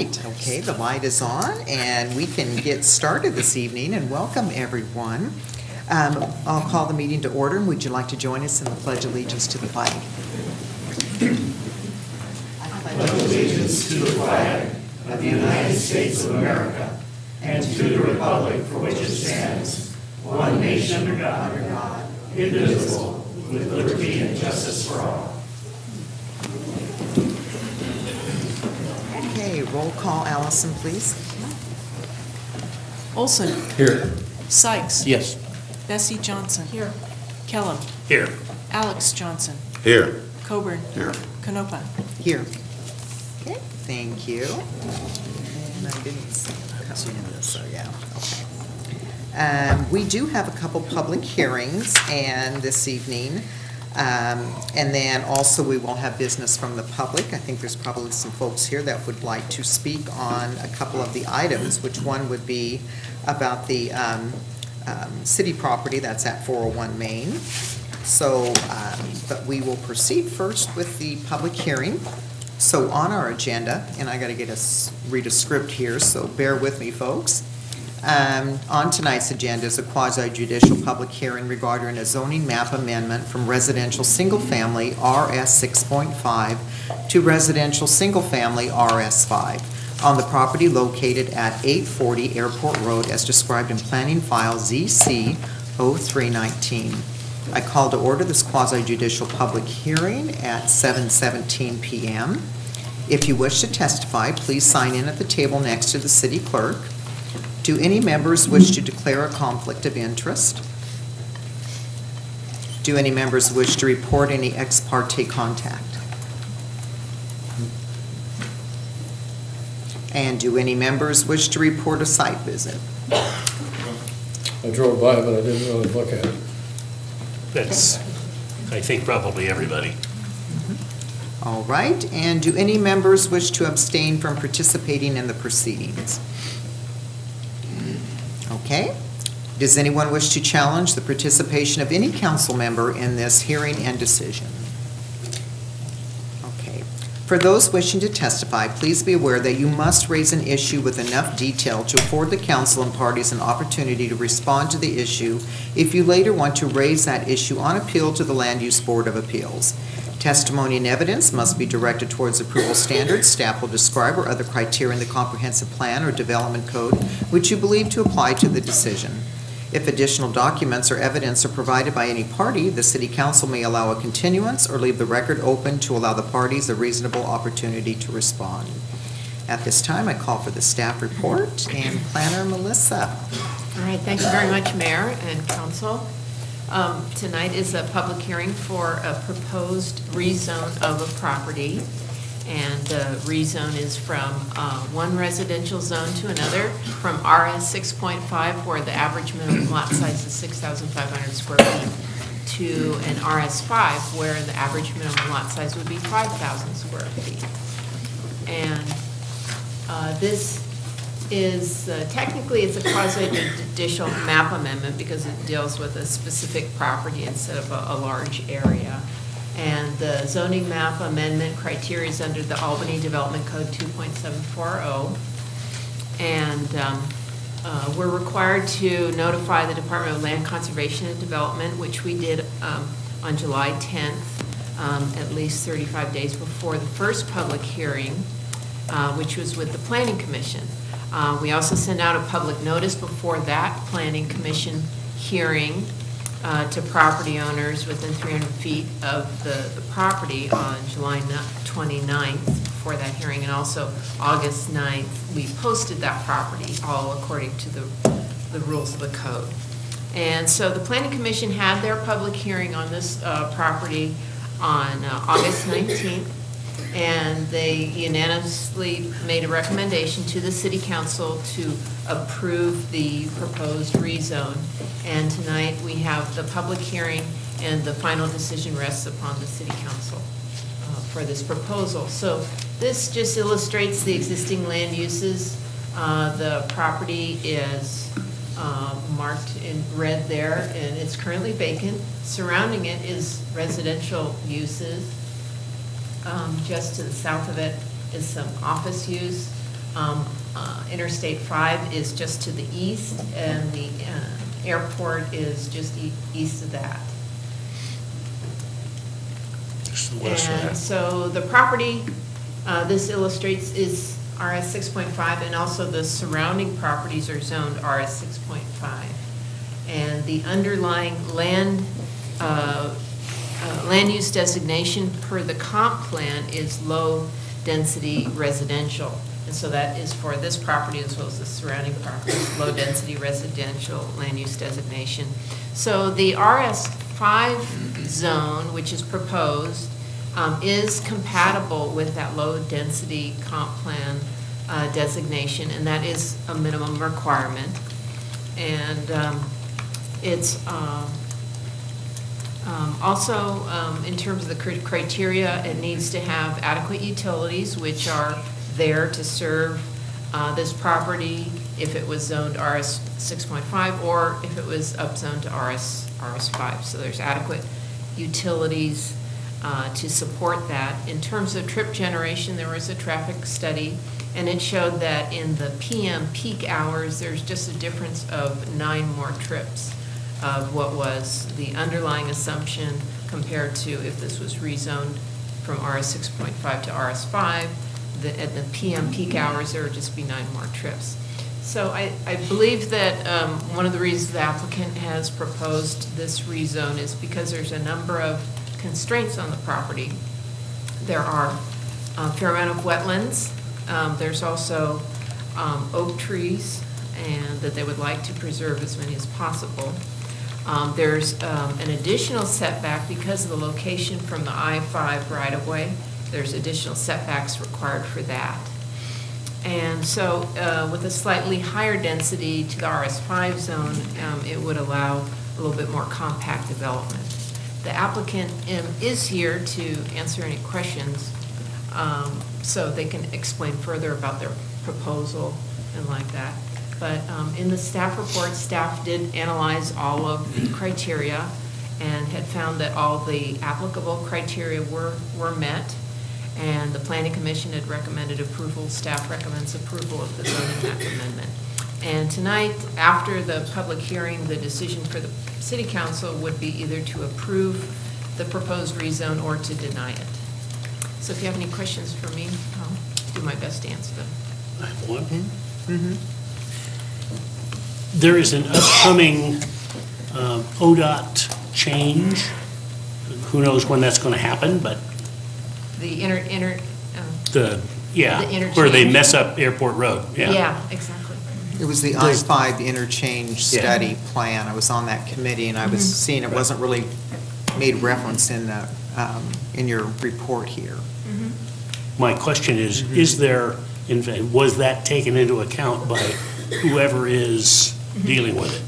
Right, okay, the light is on, and we can get started this evening, and welcome everyone. Um, I'll call the meeting to order, and would you like to join us in the pledge allegiance to the flag? Pledge Allegiance to the flag of the United States of America and to the republic for which it stands, one nation under God, indivisible, with liberty and justice for all. Okay, roll call, Allison, please. Olson. Here. Sykes. Yes. Bessie Johnson. Here. Kellum. Here. Alex Johnson. Here. Coburn. Here. Konopa. Here. Okay, thank you. And I didn't see a copy this, so yeah, okay. Um, We do have a couple public hearings and this evening. Um, And then also, we will have business from the public. I think there's probably some folks here that would like to speak on a couple of the items, which one would be about the um, um, city property that's at 401 Main. So, um, but we will proceed first with the public hearing. So on our agenda, and I gotta get us, read a script here, so bear with me, folks. Um, on tonight's agenda is a quasi judicial public hearing regarding a zoning map amendment from residential single-family RS six point five to residential single-family RS five on the property located at eight forty Airport Road as described in planning file ZC 0319. I call to order this quasi judicial public hearing at seven seventeen PM. If you wish to testify, please sign in at the table next to the city clerk. Do any members wish to declare a conflict of interest? Do any members wish to report any ex parte contact? And do any members wish to report a site visit? I drove by, but I didn't really look at it. That's, I think, probably everybody. All right, and do any members wish to abstain from participating in the proceedings? Okay. Does anyone wish to challenge the participation of any council member in this hearing and decision? Okay. For those wishing to testify, please be aware that you must raise an issue with enough detail to afford the council and parties an opportunity to respond to the issue if you later want to raise that issue on appeal to the Land Use Board of Appeals. Testimony and evidence must be directed towards approval standards. Staff will describe or other criteria in the comprehensive plan or development code which you believe to apply to the decision. If additional documents or evidence are provided by any party, the city council may allow a continuance or leave the record open to allow the parties a reasonable opportunity to respond. At this time, I call for the staff report and planner Melissa. All right, thank you very much, Mayor and Council. Um, Tonight is a public hearing for a proposed rezone of a property. And the rezone is from uh, one residential zone to another, from RS 6.5, where the average minimum lot size is 6,500 square feet, to an RS 5, where the average minimum lot size would be 5,000 square feet. And uh, This is, uh, technically, it's a quasi-judicial map amendment because it deals with a specific property instead of a, a large area. And the zoning map amendment criteria is under the Albany Development Code 2.740. And um, uh, we're required to notify the Department of Land Conservation and Development, which we did um, on July 10th, um, at least 35 days before the first public hearing, uh, which was with the Planning Commission. Uh, We also sent out a public notice before that Planning Commission hearing uh, to property owners within 300 feet of the, the property on July 29th before that hearing, and also August 9th, we posted that property, all according to the, the rules of the code. And so the Planning Commission had their public hearing on this uh, property on uh, August 19th, and they unanimously made a recommendation to the city council to approve the proposed rezone. And tonight, we have the public hearing, and the final decision rests upon the city council uh, for this proposal. So this just illustrates the existing land uses. Uh, The property is uh, marked in red there, and it's currently vacant. Surrounding it is residential uses. Um, Just to the south of it is some office use. Um, uh, Interstate 5 is just to the east, and the uh, airport is just e- east of that. Just the west And so the property, uh, this illustrates, is RS 6.5, and also the surrounding properties are zoned RS 6.5. And the underlying land, uh, uh, land use designation per the comp plan is low-density residential. And so that is for this property as well as the surrounding properties, low-density residential land use designation. So the RS5 zone, which is proposed, um, is compatible with that low-density comp plan uh, designation, and that is a minimum requirement. And um, it's um, um, Also, um, in terms of the cri- criteria, it needs to have adequate utilities, which are there to serve uh, this property if it was zoned RS 6.5, or if it was upzoned to RS, RS5. So there's adequate utilities uh, to support that. In terms of trip generation, there was a traffic study, and it showed that in the PM peak hours, there's just a difference of nine more trips of what was the underlying assumption compared to if this was rezoned from RS 6.5 to RS 5. The- At the PM peak hours, there would just be nine more trips. So I, I believe that um, one of the reasons the applicant has proposed this rezone is because there's a number of constraints on the property. There are a fair amount of wetlands. Um, There's also um, oak trees, and that they would like to preserve as many as possible. Um, There's um, an additional setback because of the location from the I-5 right-of-way. There's additional setbacks required for that. And so uh, with a slightly higher density to the RS5 zone, um, it would allow a little bit more compact development. The applicant um, is here to answer any questions, um, so they can explain further about their proposal and like that. But um, in the staff report, staff did analyze all of the criteria and had found that all the applicable criteria were, were met. And the planning commission had recommended approval, staff recommends approval of the zoning map amendment. And tonight, after the public hearing, the decision for the city council would be either to approve the proposed rezone or to deny it. So if you have any questions for me, I'll do my best to answer them. I have one. Mhm. There is an upcoming um, ODOT change. Who knows when that's going to happen, but The inter, inter, um, the, yeah, The where they interchange. mess up Airport Road, yeah. yeah, exactly. It was the There's- I-5 interchange Yeah. study plan. I was on that committee, and I was Mhm. seeing it wasn't really made reference in the, um, in your report here. Mhm. My question is, is there, in fact, was that taken into account by whoever is dealing with it?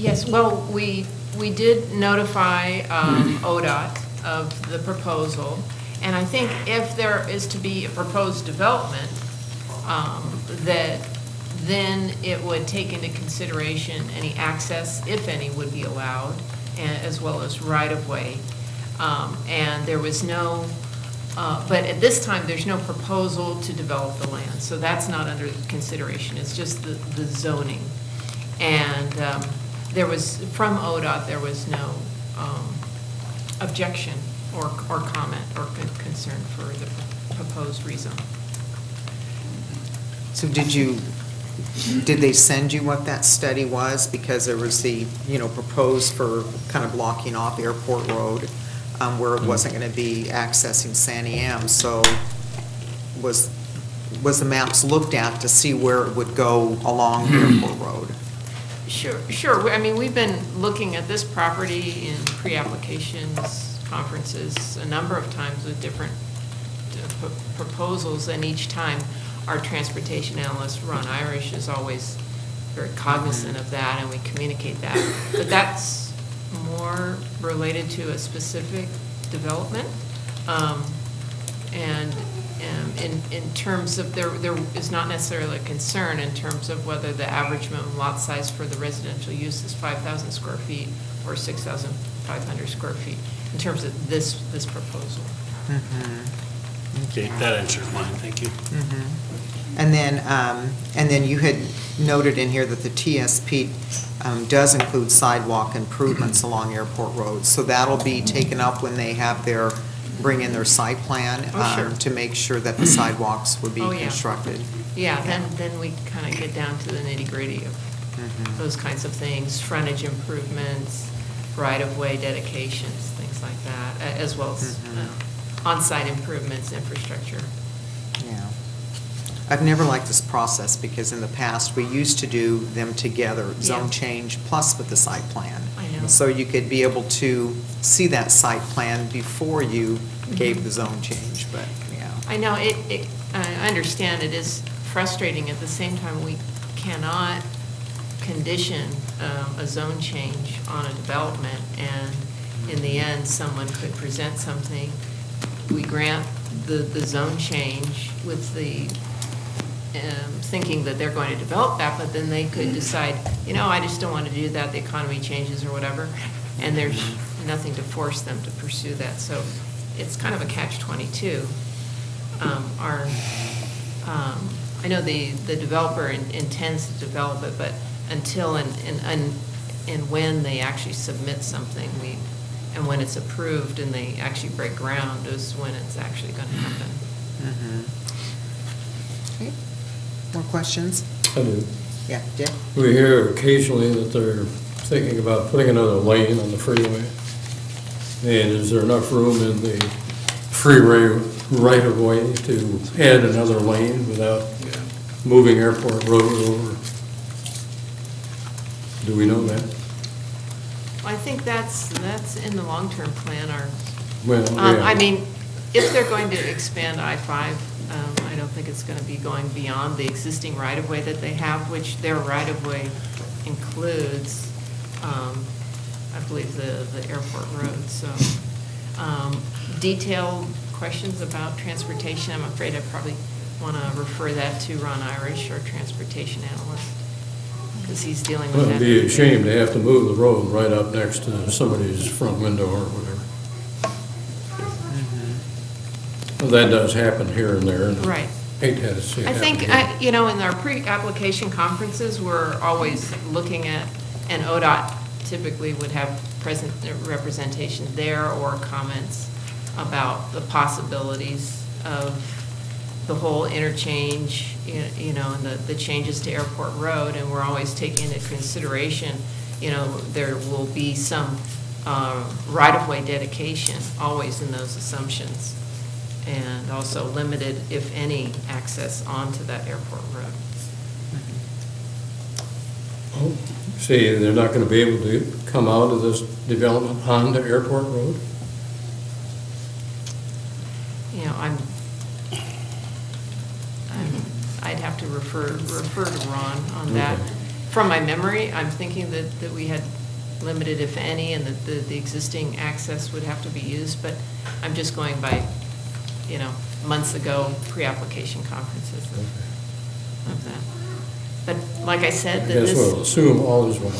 Yes, well, we, we did notify um, ODOT of the proposal, and I think if there is to be a proposed development, um, that then it would take into consideration any access, if any, would be allowed, and- as well as right-of-way. Um, And there was no, uh, but at this time, there's no proposal to develop the land, so that's not under consideration, it's just the the zoning. And um, there was, from ODOT, there was no um, objection or, or comment or con- concern for the proposed rezone. So did you, did they send you what that study was? Because there was the, you know, proposed for kind of blocking off Airport Road, um, where it wasn't going to be accessing Santiam. So was, was the maps looked at to see where it would go along Airport Road? Sure, sure. I mean, we've been looking at this property in pre-applications, conferences, a number of times with different uh, proposals, and each time our transportation analyst, Ron Irish, is always very cognizant of that, and we communicate that. But that's more related to a specific development. Um, And um, in, in terms of, there, there is not necessarily a concern in terms of whether the average minimum lot size for the residential use is 5,000 square feet or 6,500 square feet, in terms of this, this proposal. Mhm. Okay, that answers mine, thank you. And then, um, and then you had noted in here that the TSP um, does include sidewalk improvements along airport roads. So that'll be taken up when they have their, bring in their site plan Oh, sure. um, to make sure that the sidewalks would be Oh, yeah. constructed. Yeah, then, then we kind of get down to the nitty gritty of Mhm. those kinds of things, frontage improvements, right-of-way dedications, things like that, a- as well as Mhm. uh, on-site improvements, infrastructure. Yeah. I've never liked this process because in the past, we used to do them together, zone change plus with the site plan. I know. So you could be able to see that site plan before you gave the zone change, but, yeah. I know, it, it, I understand it is frustrating, at the same time, we cannot condition um, a zone change on a development, and in the end, someone could present something, we grant the, the zone change with the, um, thinking that they're going to develop that, but then they could decide, you know, I just don't want to do that, the economy changes or whatever, and there's nothing to force them to pursue that, so it's kind of a catch-22. Um, Our, um, I know the, the developer in- intends to develop it, but until and, and- and, and when they actually submit something, we, and when it's approved and they actually break ground is when it's actually going to happen. Mm -hmm. Okay. More questions? I do. Yeah, Dick? We hear occasionally that they're thinking about putting another lane on the freeway. And is there enough room in the freeway right-of-way to add another lane without moving Airport Road over? Do we know that? I think that's, that's in the long-term plan, our, Well, um, yeah. I mean, if they're going to expand I-5, um, I don't think it's going to be going beyond the existing right-of-way that they have, which their right-of-way includes, um, I believe, the, the airport road, so. um, Detailed questions about transportation, I'm afraid I probably want to refer that to Ron Irish, our transportation analyst, because he's dealing with Well, that. it'd be a shame to have to move the road right up next to somebody's front window or whatever. Well, that does happen here and there. and Right. Hate to have to see it I happen think, here. I- you know, in our pre-application conferences, we're always looking at, and ODOT typically would have present representation there or comments about the possibilities of the whole interchange, you you know, and the, the changes to Airport Road, and we're always taking into consideration, you know, there will be some uh, right-of-way dedication, always in those assumptions, and also limited, if any, access onto that airport road. Oh, See, they're not gonna be able to come out of this development onto the Airport Road? You know, I'm, I'm- I'd have to refer, refer to Ron on that. Okay. From my memory, I'm thinking that, that we had limited, if any, and that the, the existing access would have to be used, but I'm just going by, you know, months ago, pre-application conferences of of that. But like I said, guess this. we'll assume all is well.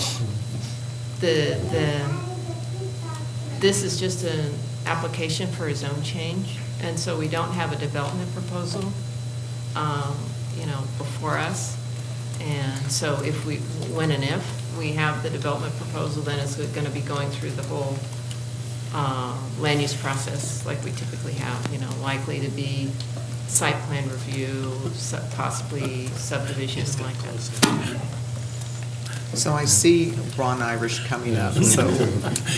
The, the, this is just an application for a zone change, and so we don't have a development proposal, um, you know, before us. And so if we, when and if we have the development proposal, then it's gonna be going through the whole, uh, land use process like we typically have, you know, likely to be site plan review, su- possibly subdivision like that. So I see Ron Irish coming up, so.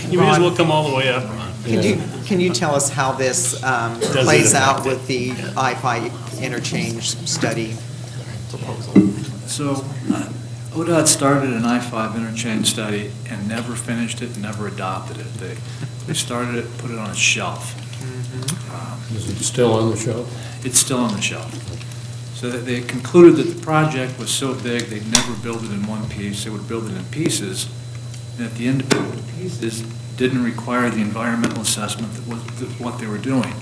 You may as well Ron, come all the way up, Ron. Can you, can you tell us how this um, it plays out affect it? with the I-5 interchange study proposal? So uh, ODOT started an I-5 interchange study and never finished it, never adopted it. They, they started it, put it on a shelf. Um, Is it still on the shelf? It's still on the shelf. So that they concluded that the project was so big, they'd never build it in one piece, they would build it in pieces. And at the end of it, the pieces didn't require the environmental assessment that was, that what they were doing.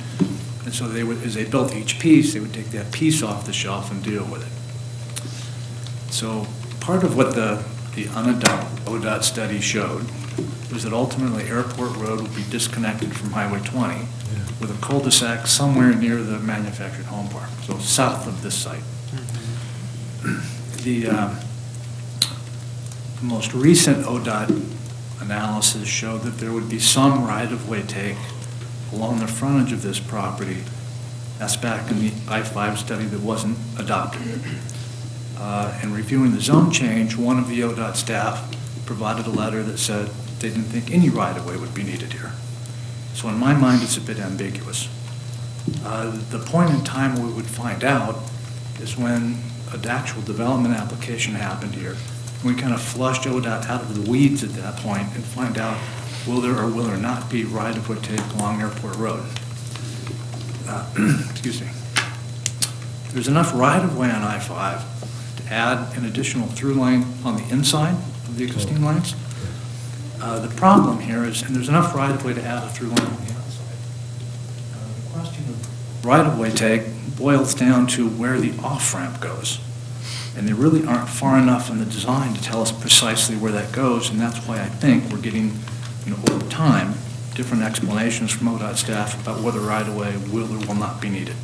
And so they would, as they built each piece, they would take that piece off the shelf and deal with it. So part of what the, the unadopted ODOT study showed was that ultimately Airport Road would be disconnected from Highway 20 with a cul-de-sac somewhere near the manufactured home park, so south of this site. The um, the most recent ODOT analysis showed that there would be some right-of-way take along the frontage of this property. That's back in the I-5 study that wasn't adopted. Uh, In reviewing the zone change, one of the ODOT staff provided a letter that said they didn't think any right-of-way would be needed here. So in my mind, it's a bit ambiguous. Uh, The point in time we would find out is when an actual development application happened here. We kind of flushed ODOT out of the weeds at that point and find out will there or will there not be right-of-way take along Airport Road. Uh, Excuse me. There's enough right-of-way on I-5 to add an additional through line on the inside of the existing lines. Uh, The problem here is, and there's enough right-of-way to add a through line on the outside. Uh, The question of right-of-way take boils down to where the off-ramp goes. And they really aren't far enough in the design to tell us precisely where that goes, and that's why I think we're getting, you know, over time, different explanations from ODOT staff about whether right-of-way will or will not be needed.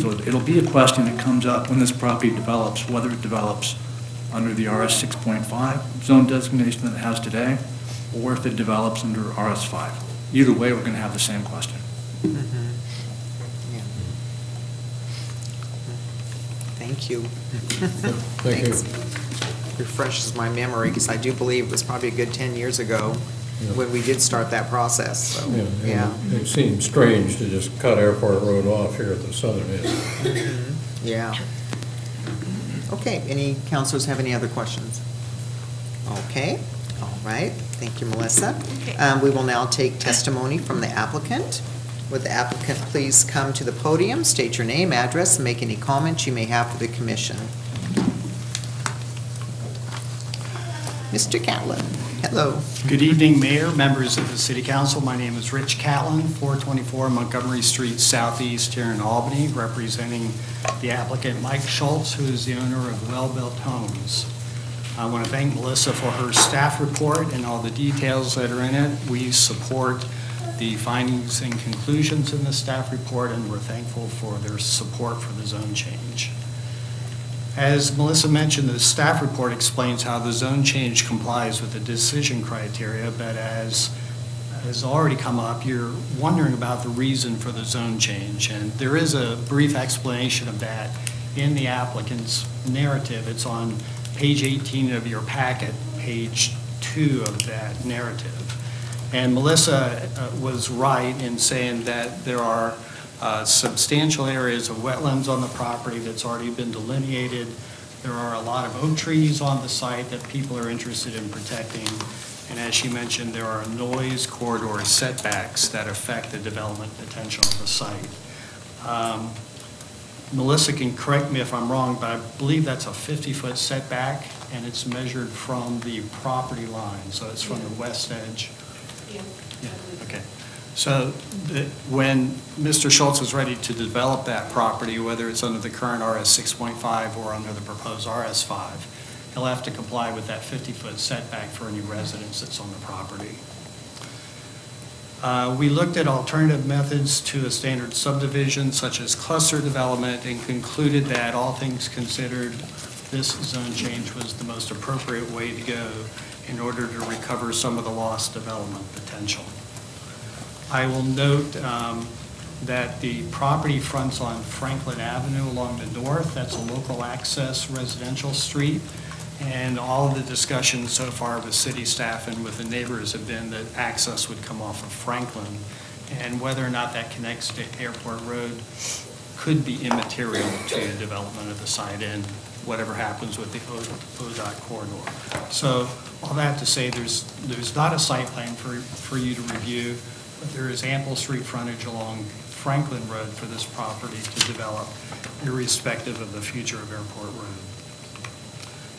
So it'll be a question that comes up when this property develops, whether it develops under the RS 6.5 zone designation that it has today, or if it develops under RS 5. Either way, we're going to have the same question. Mm-hmm. Yeah. Thank you. Thank you. Refreshes my memory, because I do believe it was probably a good 10 years ago Yeah. When we did start that process, so, Yeah, yeah. and It seems strange to just cut Airport Road off here at the southern end. Yeah. Okay, any counselors have any other questions? Okay, all right, thank you, Melissa. Okay. Um, We will now take testimony from the applicant. Would the applicant please come to the podium, state your name, address, and make any comments you may have for the commission? Mr. Catlin, hello. Good evening, Mayor, members of the City Council. My name is Rich Catlin, 424 Montgomery Street Southeast here in Albany, representing the applicant Mike Schultz, who is the owner of Well Built Homes. I want to thank Melissa for her staff report and all the details that are in it. We support the findings and conclusions in the staff report, and we're thankful for their support for the zone change. As Melissa mentioned, the staff report explains how the zone change complies with the decision criteria, but as has already come up, you're wondering about the reason for the zone change. And there is a brief explanation of that in the applicant's narrative. It's on page 18 of your packet, page two of that narrative. And Melissa uh, was right in saying that there are uh, substantial areas of wetlands on the property that's already been delineated. There are a lot of oak trees on the site that people are interested in protecting. And as she mentioned, there are noise corridor setbacks that affect the development potential of the site. Um, Melissa can correct me if I'm wrong, but I believe that's a 50-foot setback, and it's measured from the property line, so it's from the west edge. Yeah, okay. So when Mr. Schultz is ready to develop that property, whether it's under the current RS 6.5 or under the proposed RS 5, he'll have to comply with that 50-foot setback for any residence that's on the property. Uh, We looked at alternative methods to a standard subdivision such as cluster development and concluded that all things considered, this zone change was the most appropriate way to go in order to recover some of the lost development potential. I will note um, that the property fronts on Franklin Avenue along the north. That's a local access residential street. And all of the discussions so far with city staff and with the neighbors have been that access would come off of Franklin. And whether or not that connects to Airport Road could be immaterial to the development of the site and whatever happens with the ODOT corridor. So all that to say, there's, there's not a site plan for, for you to review, there is ample street frontage along Franklin Road for this property to develop irrespective of the future of Airport Road.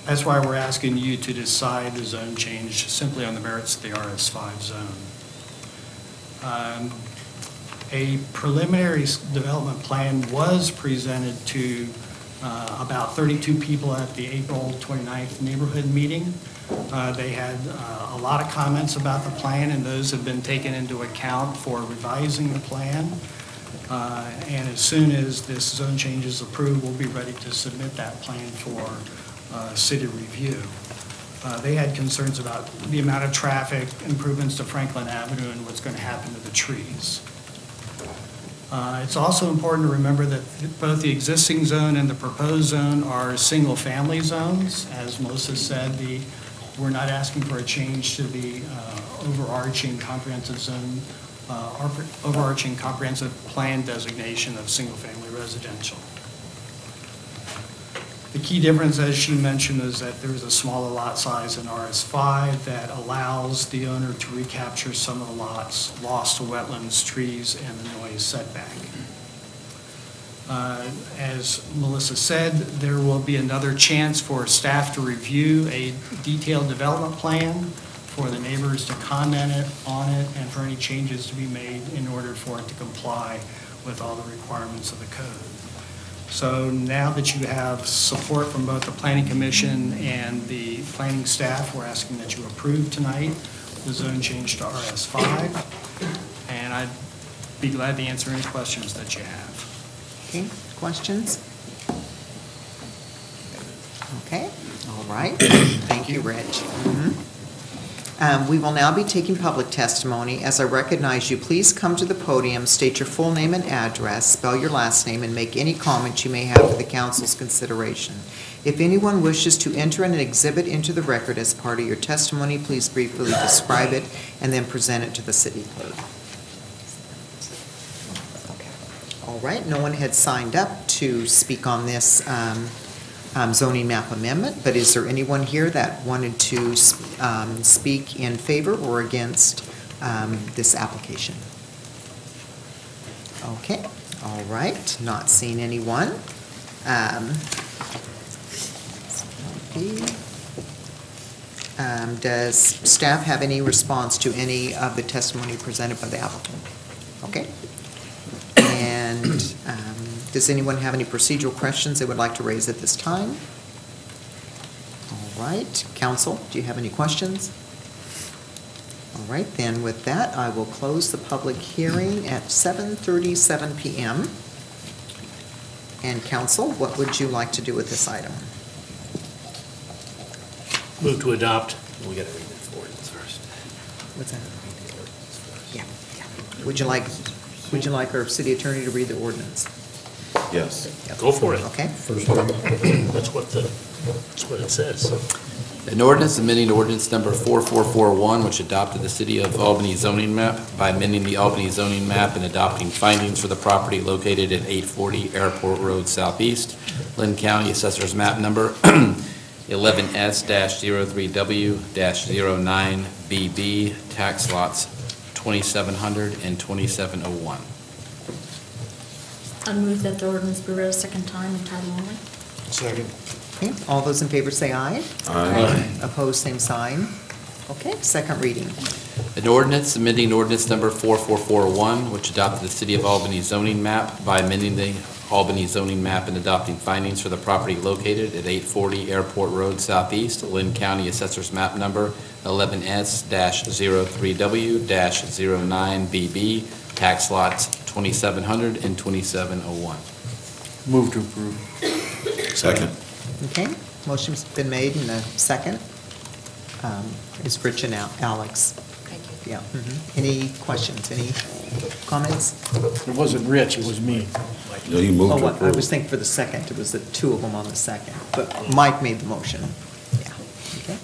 That's why we're asking you to decide the zone change simply on the merits of the RS5 zone. Um, A preliminary development plan was presented to uh, about 32 people at the April 29th neighborhood meeting. Uh, They had uh, a lot of comments about the plan, and those have been taken into account for revising the plan. Uh, And as soon as this zone change is approved, we'll be ready to submit that plan for uh, city review. Uh, They had concerns about the amount of traffic, improvements to Franklin Avenue, and what's going to happen to the trees. Uh, It's also important to remember that both the existing zone and the proposed zone are single-family zones. As Melissa said, the, we're not asking for a change to the uh, overarching comprehensive zone, uh, overarching comprehensive plan designation of single-family residential. The key difference, as she mentioned, is that there's a smaller lot size in RS5 that allows the owner to recapture some of the lots lost to wetlands, trees, and the noise setback. Uh, As Melissa said, there will be another chance for staff to review a detailed development plan, for the neighbors to comment it, on it, and for any changes to be made in order for it to comply with all the requirements of the code. So now that you have support from both the planning commission and the planning staff, we're asking that you approve tonight the zone change to RS5. And I'd be glad to answer any questions that you have. Okay, questions? Okay, all right. Thank you, Rich. Mhm. Um, We will now be taking public testimony. As I recognize you, please come to the podium, state your full name and address, spell your last name, and make any comments you may have for the council's consideration. If anyone wishes to enter an exhibit into the record as part of your testimony, please briefly describe it and then present it to the city clerk. Okay. All right, no one had signed up to speak on this um, um, zoning map amendment, but is there anyone here that wanted to um, speak in favor or against um, this application? Okay, all right, not seeing anyone. Um, um, Does staff have any response to any of the testimony presented by the applicant? Okay. And um, does anyone have any procedural questions they would like to raise at this time? All right, council, do you have any questions? All right, then with that, I will close the public hearing at 7:37 PM. And council, what would you like to do with this item? Move to adopt. We gotta read the ordinance first. What's that? Yeah, yeah. Would you like, would you like our city attorney to read the ordinance? Yes. Go for it. Okay, First reading. That's what the, that's what it says. An ordinance amending ordinance number 4441, which adopted the City of Albany zoning map by amending the Albany zoning map and adopting findings for the property located at 840 Airport Road Southeast, Linn County Assessor's Map Number 11S-03W-09BB, tax lots 2700 and 2701. I move that the ordinance be read a second time in title only. Second. okay, all those in favor say aye. Aye. Opposed, same sign. Okay, second reading. An ordinance amending ordinance number 4441, which adopted the City of Albany zoning map by amending the Albany zoning map and adopting findings for the property located at 840 Airport Road Southeast, Linn County Assessor's Map Number 11S-03W-09BB, tax lots 2700 and 2701. Move to approve. Second. Okay, motion's been made and a second. Um, Is Rich and Al- Alex? Thank you. Yeah. mhm. Any questions, any comments? It wasn't Rich, it was me. No, you moved Oh, what- I was thinking for the second, it was the two of them on the second, but Mike made the motion. Yeah, okay.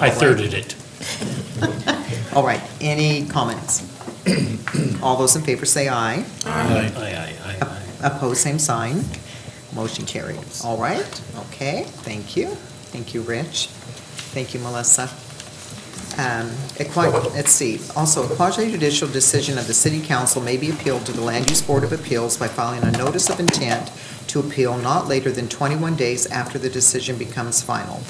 I thirded it. All right, any comments? All those in favor say aye. Aye, aye, aye, aye. Opposed, same sign. Motion carried. All right, okay, thank you. Thank you, Rich. Thank you, Melissa. Um, a qui- Let's see, also, a quasi judicial decision of the city council may be appealed to the Land Use Board of Appeals by filing a notice of intent to appeal not later than 21 days after the decision becomes final.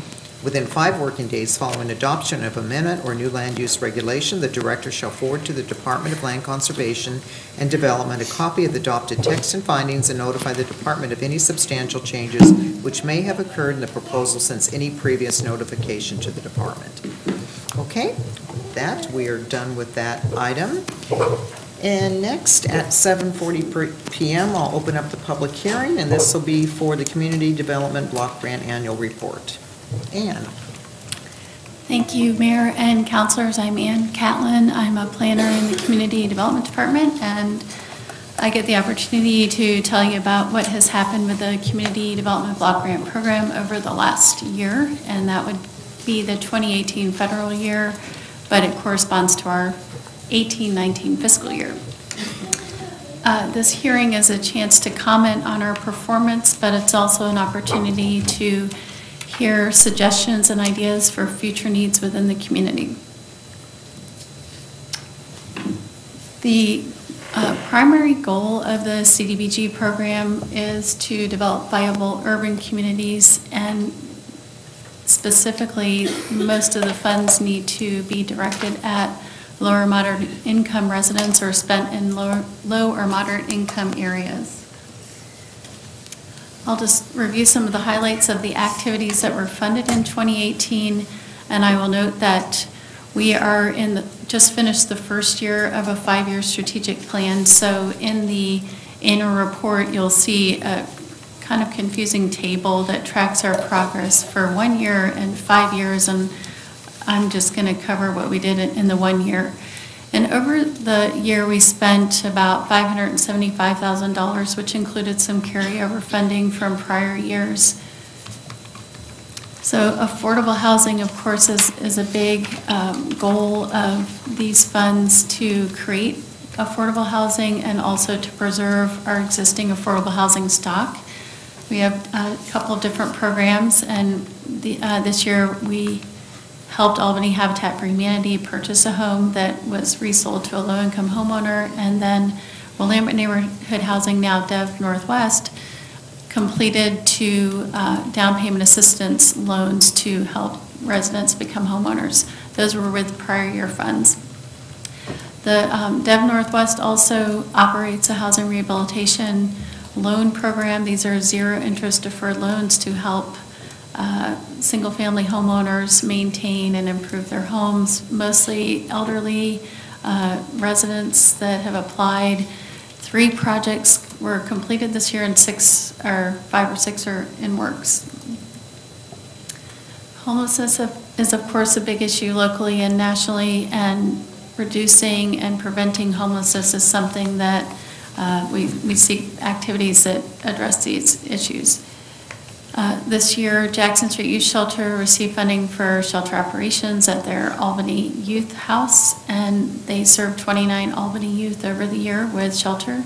Within five working days following adoption of amendment or new land use regulation, the director shall forward to the Department of Land Conservation and Development a copy of the adopted text and findings and notify the department of any substantial changes which may have occurred in the proposal since any previous notification to the department. Okay, with that, we are done with that item. And next, at 7:40 PM, I'll open up the public hearing, and this will be for the Community Development Block Grant Annual Report. Ann? Thank you, Mayor and Councilors. I'm Ann Catlin. I'm a planner in the Community Development Department, and I get the opportunity to tell you about what has happened with the Community Development Block Grant Program over the last year, and that would be the 2018 federal year, but it corresponds to our 18-19 fiscal year. Uh, This hearing is a chance to comment on our performance, but it's also an opportunity to hear suggestions and ideas for future needs within the community. The uh, primary goal of the CDBG program is to develop viable urban communities, and specifically, most of the funds need to be directed at lower moderate income residents or spent in low low or moderate income areas. I'll just review some of the highlights of the activities that were funded in 2018, and I will note that we are in, the just finished the first year of a five-year strategic plan, so in the annual report, you'll see a kind of confusing table that tracks our progress for one year and five years, and I'm just going to cover what we did in the one year. And over the year, we spent about $575,000, which included some carryover funding from prior years. So affordable housing, of course, is, is a big um, goal of these funds to create affordable housing and also to preserve our existing affordable housing stock. We have a couple of different programs, and the, uh, this year, we helped Albany Habitat for Humanity purchase a home that was resold to a low-income homeowner, and then Willamette Neighborhood Housing, now Dev Northwest, completed two uh, down payment assistance loans to help residents become homeowners. Those were with prior year funds. The um, Dev Northwest also operates a housing rehabilitation loan program. These are zero-interest deferred loans to help uh, single-family homeowners maintain and improve their homes, mostly elderly uh, residents that have applied. Three projects were completed this year and six, or five or six are in works. Homelessness is of course a big issue locally and nationally, and reducing and preventing homelessness is something that uh, we we seek activities that address these issues. Uh, This year, Jackson Street Youth Shelter received funding for shelter operations at their Albany Youth House, and they served 29 Albany youth over the year with shelter.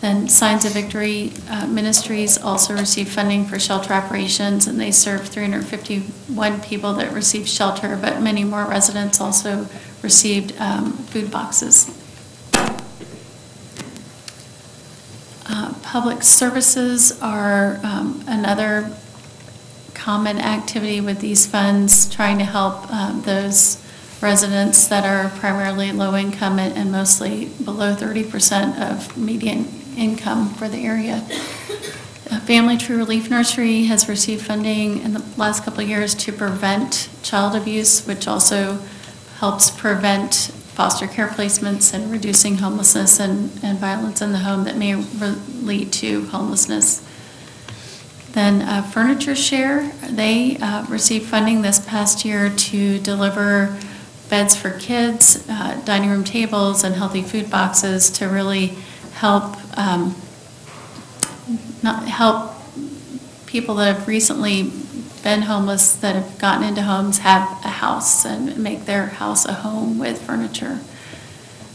Then Signs of Victory uh, Ministries also received funding for shelter operations, and they served 351 people that received shelter, but many more residents also received um, food boxes. Uh, Public services are um, another common activity with these funds, trying to help um, those residents that are primarily low income and and mostly below 30% of median income for the area. Family Tree Relief Nursery has received funding in the last couple of years to prevent child abuse, which also helps prevent foster care placements and reducing homelessness and, and violence in the home that may lead to homelessness. Then uh, Furniture Share, they uh, received funding this past year to deliver beds for kids, uh, dining room tables, and healthy food boxes to really help, um, not, help people that have recently been homeless, that have gotten into homes, have a house and make their house a home with furniture.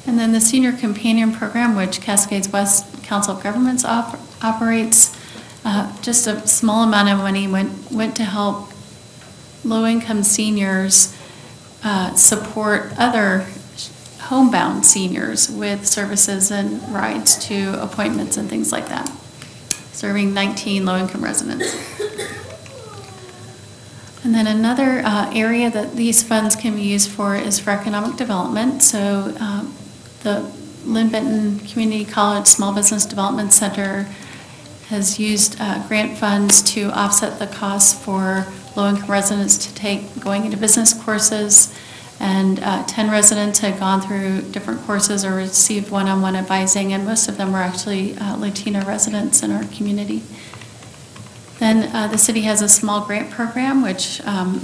And then the Senior Companion Program, which Cascades West Council of Governments op- operates, uh, just a small amount of money went, went to help low-income seniors uh, support other homebound seniors with services and rides to appointments and things like that, serving 19 low-income residents. And then another uh, area that these funds can be used for is for economic development. So um, the Linn Benton Community College Small Business Development Center has used uh, grant funds to offset the costs for low-income residents to take going into business courses. And uh, 10 residents had gone through different courses or received one-on-one advising, and most of them were actually uh, Latino residents in our community. Then uh, the city has a small grant program, which um,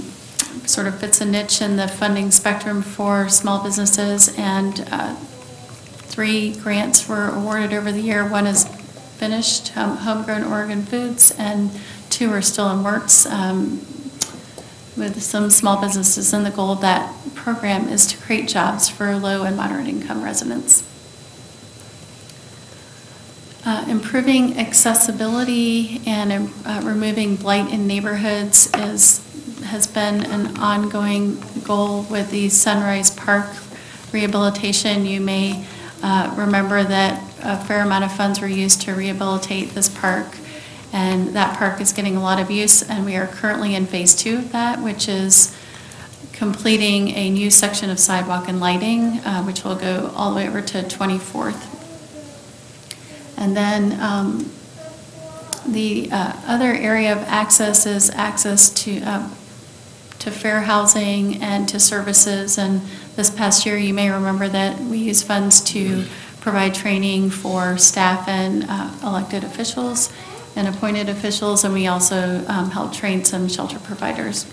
sort of fits a niche in the funding spectrum for small businesses, and uh, three grants were awarded over the year. One is finished, um, Homegrown Oregon Foods, and two are still in works um, with some small businesses. And the goal of that program is to create jobs for low and moderate income residents. Uh, Improving accessibility and uh, removing blight in neighborhoods is, has been an ongoing goal with the Sunrise Park rehabilitation. You may uh, remember that a fair amount of funds were used to rehabilitate this park, and that park is getting a lot of use, and we are currently in phase two of that, which is completing a new section of sidewalk and lighting, uh, which will go all the way over to 24th. And then um, the uh, other area of access is access to, uh, to fair housing and to services. And this past year, you may remember that we used funds to provide training for staff and uh, elected officials and appointed officials, and we also um, helped train some shelter providers.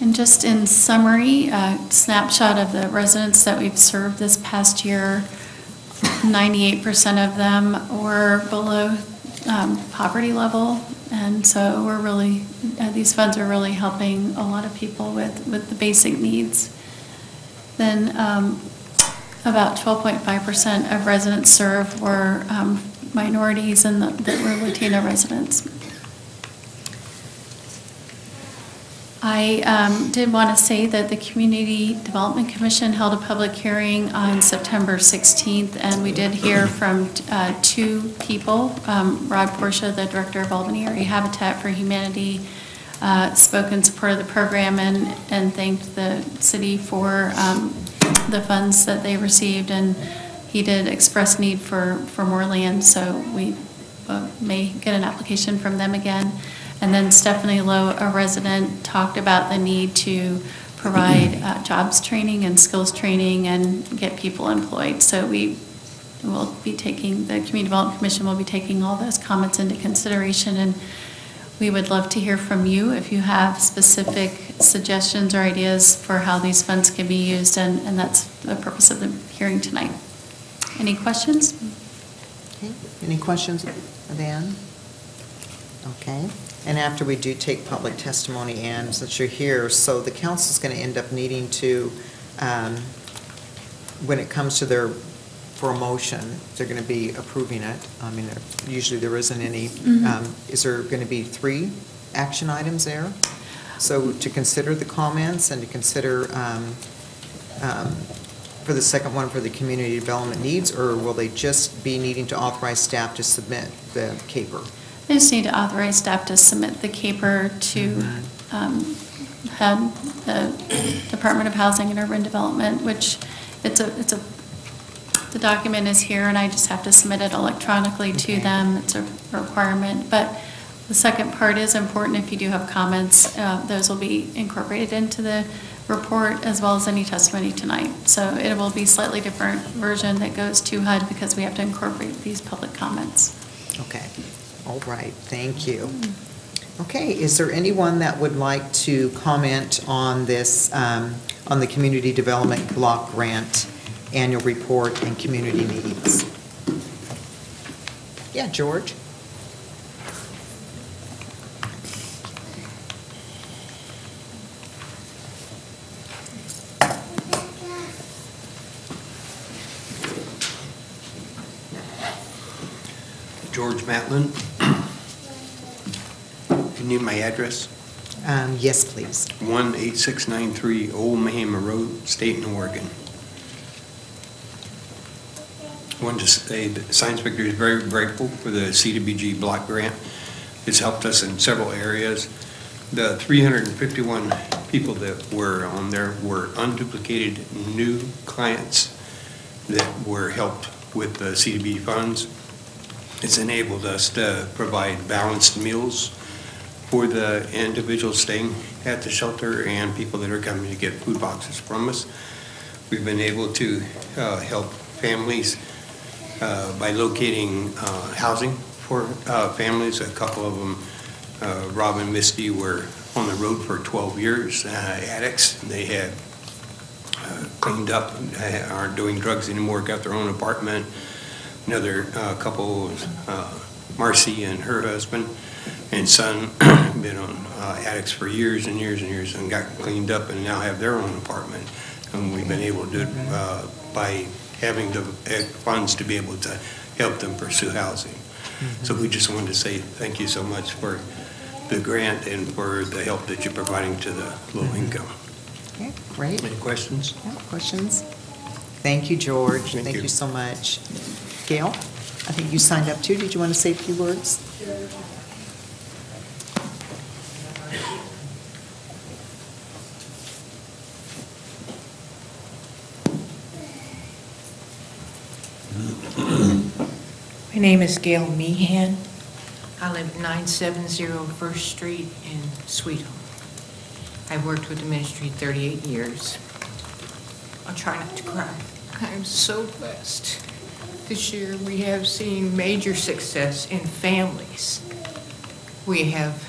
And just in summary, a snapshot of the residents that we've served this past year. 98% of them were below um, poverty level, and so we're really, uh, these funds are really helping a lot of people with, with the basic needs. Then um, about 12.5% of residents served were um, minorities and that were Latino residents. I um, did want to say that the Community Development Commission held a public hearing on September 16th, and we did hear from uh, two people. Um, Rod Portia, the Director of Albany Area Habitat for Humanity, uh, spoke in support of the program and, and thanked the city for um, the funds that they received, and he did express need for, for more land, so we uh, may get an application from them again. And then Stephanie Lowe, a resident, talked about the need to provide uh, jobs training and skills training and get people employed. So we will be taking, the Community Development Commission will be taking all those comments into consideration. And we would love to hear from you if you have specific suggestions or ideas for how these funds can be used. And, and that's the purpose of the hearing tonight. Any questions? Okay, any questions Ann? Okay, and after we do take public testimony, Ann, since you're here, so the council's going to end up needing to, um, when it comes to their, for a motion, they're going to be approving it. I mean, there- usually there isn't any, Mhm. um, is there going to be three action items there? So to consider the comments and to consider, um, um, for the second one, for the community development needs, or will they just be needing to authorize staff to submit the CAPER? They just need to authorize staff to submit the CAPER to um, HUD, the Department of Housing and Urban Development, which it's a, it's a, the document is here, and I just have to submit it electronically to them. It's a requirement. But the second part is important. If you do have comments, uh, those will be incorporated into the report as well as any testimony tonight. So it will be slightly different version that goes to HUD because we have to incorporate these public comments. Okay, all right, thank you. Okay, is there anyone that would like to comment on this, um, on the Community Development Block Grant Annual Report and Community Needs? Yeah, George? George Matlin. You need my address? Um, Yes, please. 18693 Old Mehama Road, Stayton, Oregon. Wanted to say, that the Science Inspector is very grateful for the CDBG block grant. It's helped us in several areas. The 351 people that were on there were unduplicated new clients that were helped with the CDB funds. It's enabled us to provide balanced meals for the individuals staying at the shelter and people that are coming to get food boxes from us. We've been able to uh, help families uh, by locating uh, housing for uh, families. A couple of them, uh, Rob and Misty, were on the road for 12 years, uh, addicts. They had cleaned up, aren't doing drugs anymore, got their own apartment. Another couple, Marcy and her husband and son, been on uh, addicts for years and years and years and got cleaned up and now have their own apartment. And we've been able to do it uh, by having the uh, funds to be able to help them pursue housing. So we just wanted to say thank you so much for the grant and for the help that you're providing to the low income. Okay, great. Any questions? Yeah, Questions? Thank you, George. Thank Thank you. you so much. Gail, I think you signed up too. Did you want to say a few words? My name is Gail Meehan. I live at 970 First Street in Sweet Home. I've worked with the ministry 38 years. I'll try not to cry. I'm so blessed. This year, we have seen major success in families. We have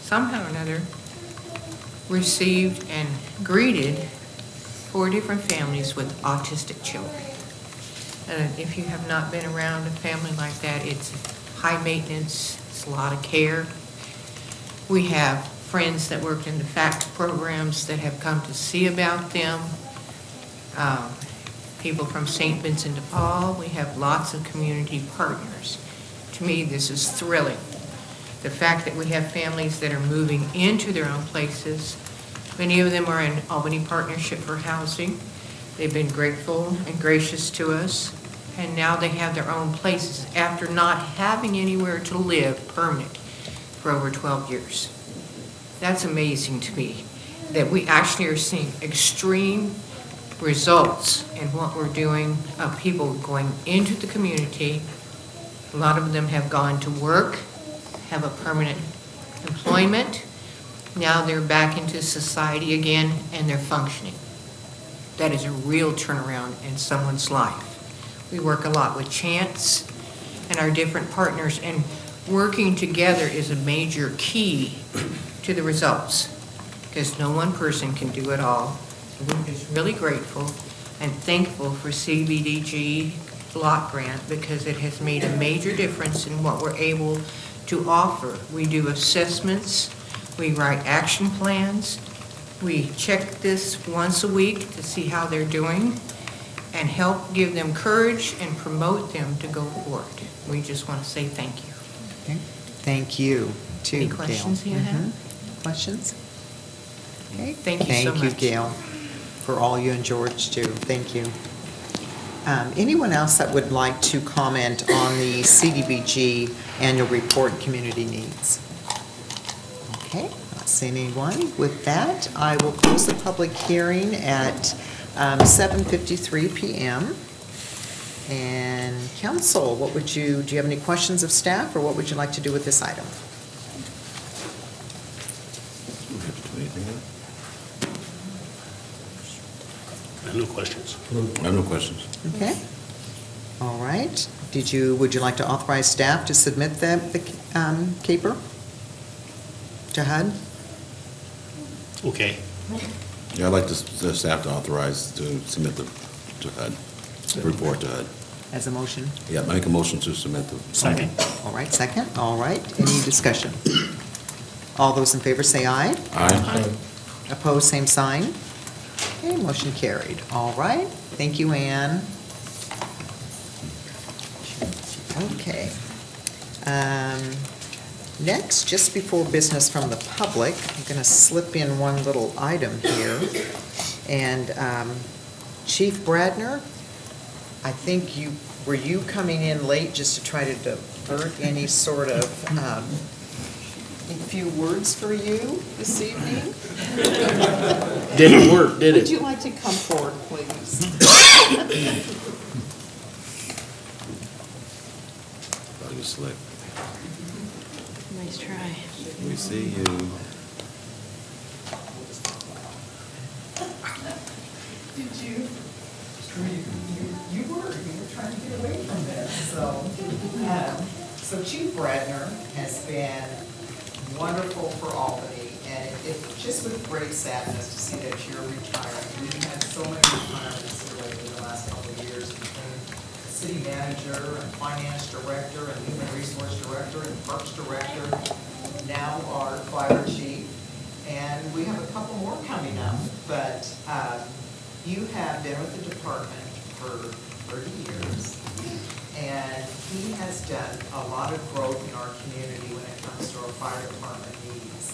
somehow or another received and greeted four different families with autistic children. And if you have not been around a family like that, it's high maintenance, it's a lot of care. We have friends that work in the FACT programs that have come to see about them. Um, People from St. Vincent de Paul, we have lots of community partners. To me, this is thrilling. The fact that we have families that are moving into their own places, many of them are in Albany Partnership for Housing. They've been grateful and gracious to us, and now they have their own places after not having anywhere to live permanent for over 12 years. That's amazing to me, that we actually are seeing extreme results in what we're doing of people going into the community. A lot of them have gone to work, have a permanent employment. Now they're back into society again and they're functioning. That is a real turnaround in someone's life. We work a lot with Chance and our different partners, and working together is a major key to the results, because no one person can do it all. We're just really grateful and thankful for CBDG block grant, because it has made a major difference in what we're able to offer. We do assessments, we write action plans, we check this once a week to see how they're doing, and help give them courage and promote them to go forward. We just want to say thank you. Okay. Thank you, too, Any Gail. questions you have? Mhm. Questions? Okay. Thank you so Thank you, much. Gail, for all you and George do. Thank you. Um, Anyone else that would like to comment on the CDBG annual report, community needs? Okay, not seeing anyone. With that, I will close the public hearing at um, 7:53 PM. And council, what would you, do you have any questions of staff, or what would you like to do with this item? No questions. I have no questions. Okay. All right. Did you, would you like to authorize staff to submit the, the um, CAPER to HUD? Okay. Yeah, I'd like the the staff to authorize to submit the, to HUD, report to HUD. As a motion? Yeah, make a motion to submit the. Second. All right, second. All right. Any discussion? All those in favor say aye. Aye. Opposed, same sign. Okay, motion carried. All right. Thank you, Ann. Okay. Um, Next, just before business from the public, I'm going to slip in one little item here. And um, Chief Bradner, I think you, were you coming in late just to try to divert any sort of um, a few words for you this evening. Didn't work, did Would it? Would you like to come forward, please? Thought he was slick. Nice try. We see you. Did you? You were, you were trying to get away from this, so. um, So Chief Bradner has been wonderful for Albany, and it- it's just with great sadness to see that you're retiring. We've had so many retirements here lately in the last couple of years, between city manager and finance director and human resource director and parks director, now our fire chief, and we have a couple more coming up, but um, you have been with the department for 30 years, and he has done a lot of growth in our community when it comes to our fire department needs.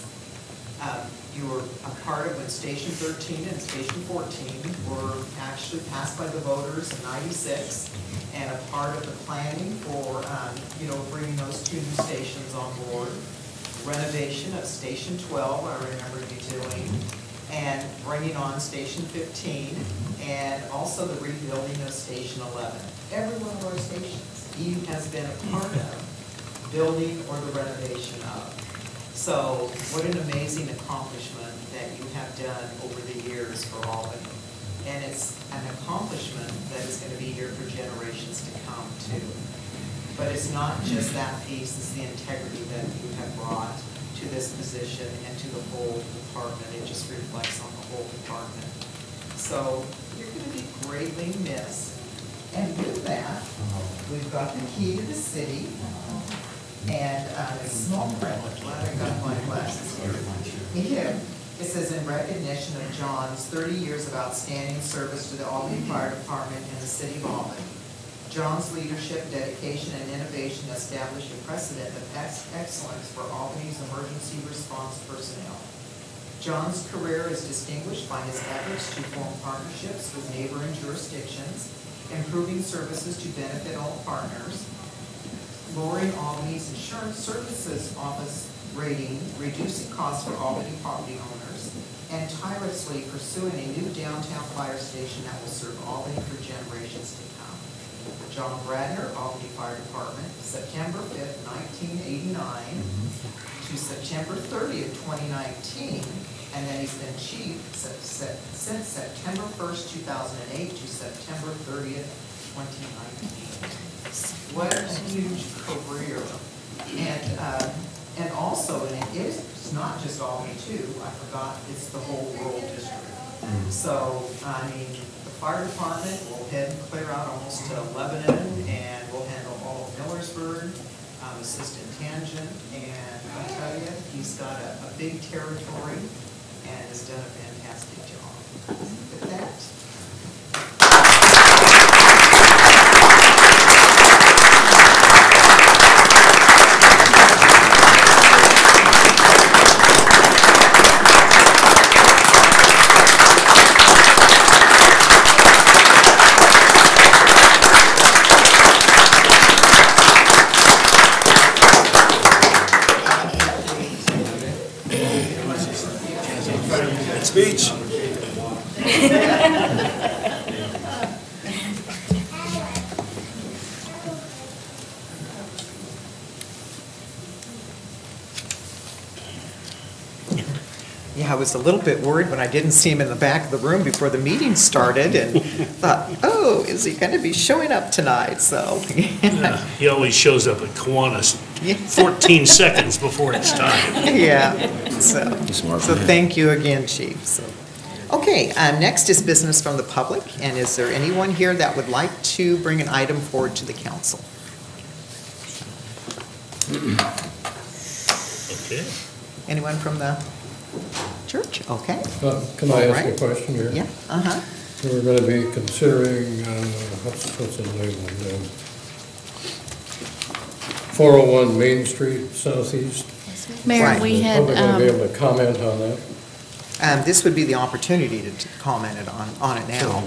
Um, You were a part of when Station 13 and Station 14 were actually passed by the voters in 96, and a part of the planning for, um, you know, bringing those two new stations on board. Renovation of Station 12, I remember you doing, and bringing on Station 15, and also the rebuilding of Station 11. Every one of our stations, he has been a part of building or the renovation of. So what an amazing accomplishment that you have done over the years for Albany. And it's an accomplishment that is going to be here for generations to come too. But it's not just that piece, it's the integrity that you have brought to this position and to the whole department. It just reflects on the whole department. So you're going to be greatly missed. And with that, we've got the key to the city and uh, a small print, I got my glasses here. Here, it says in recognition of John's 30 years of outstanding service to the Albany Fire Department and the city of Albany. John's leadership, dedication, and innovation established a precedent of ex- excellence for Albany's emergency response personnel. John's career is distinguished by his efforts to form partnerships with neighboring jurisdictions, improving services to benefit all partners, lowering Albany's insurance services office rating, reducing costs for Albany property owners, and tirelessly pursuing a new downtown fire station that will serve Albany for generations to come. John Bradner, Albany Fire Department, September fifth, nineteen eighty-nine to September thirtieth, twenty nineteen, and then he's been chief since September first, two thousand and eight to September thirtieth, twenty nineteen. What a huge career. And, uh, and also, and it is, it's not just Albany too, I forgot, it's the whole rural district. So, I mean, the fire department will head and clear out almost to Lebanon, and we'll handle all of Millersburg, um, assistant tangent, and I tell you, he's got a, a big territory and has done a fantastic job. With that, little bit worried when I didn't see him in the back of the room before the meeting started and thought, oh, is he going to be showing up tonight? So, He always shows up at Kiwanis 14 seconds before it's time. yeah, so, smart, so thank you again, Chief, so. Okay, uh, next is business from the public, and is there anyone here that would like to bring an item forward to the council? Okay. Anyone from the church? Okay. Uh, Can I All ask a right. question here? Yeah, uh-huh. We're going to be considering, uh, what's, what's it labeled? uh, 401 Main Street Southeast. Mayor, Right. we had, public going to be um, able to comment on that? Um, This would be the opportunity to to comment it on, on it now.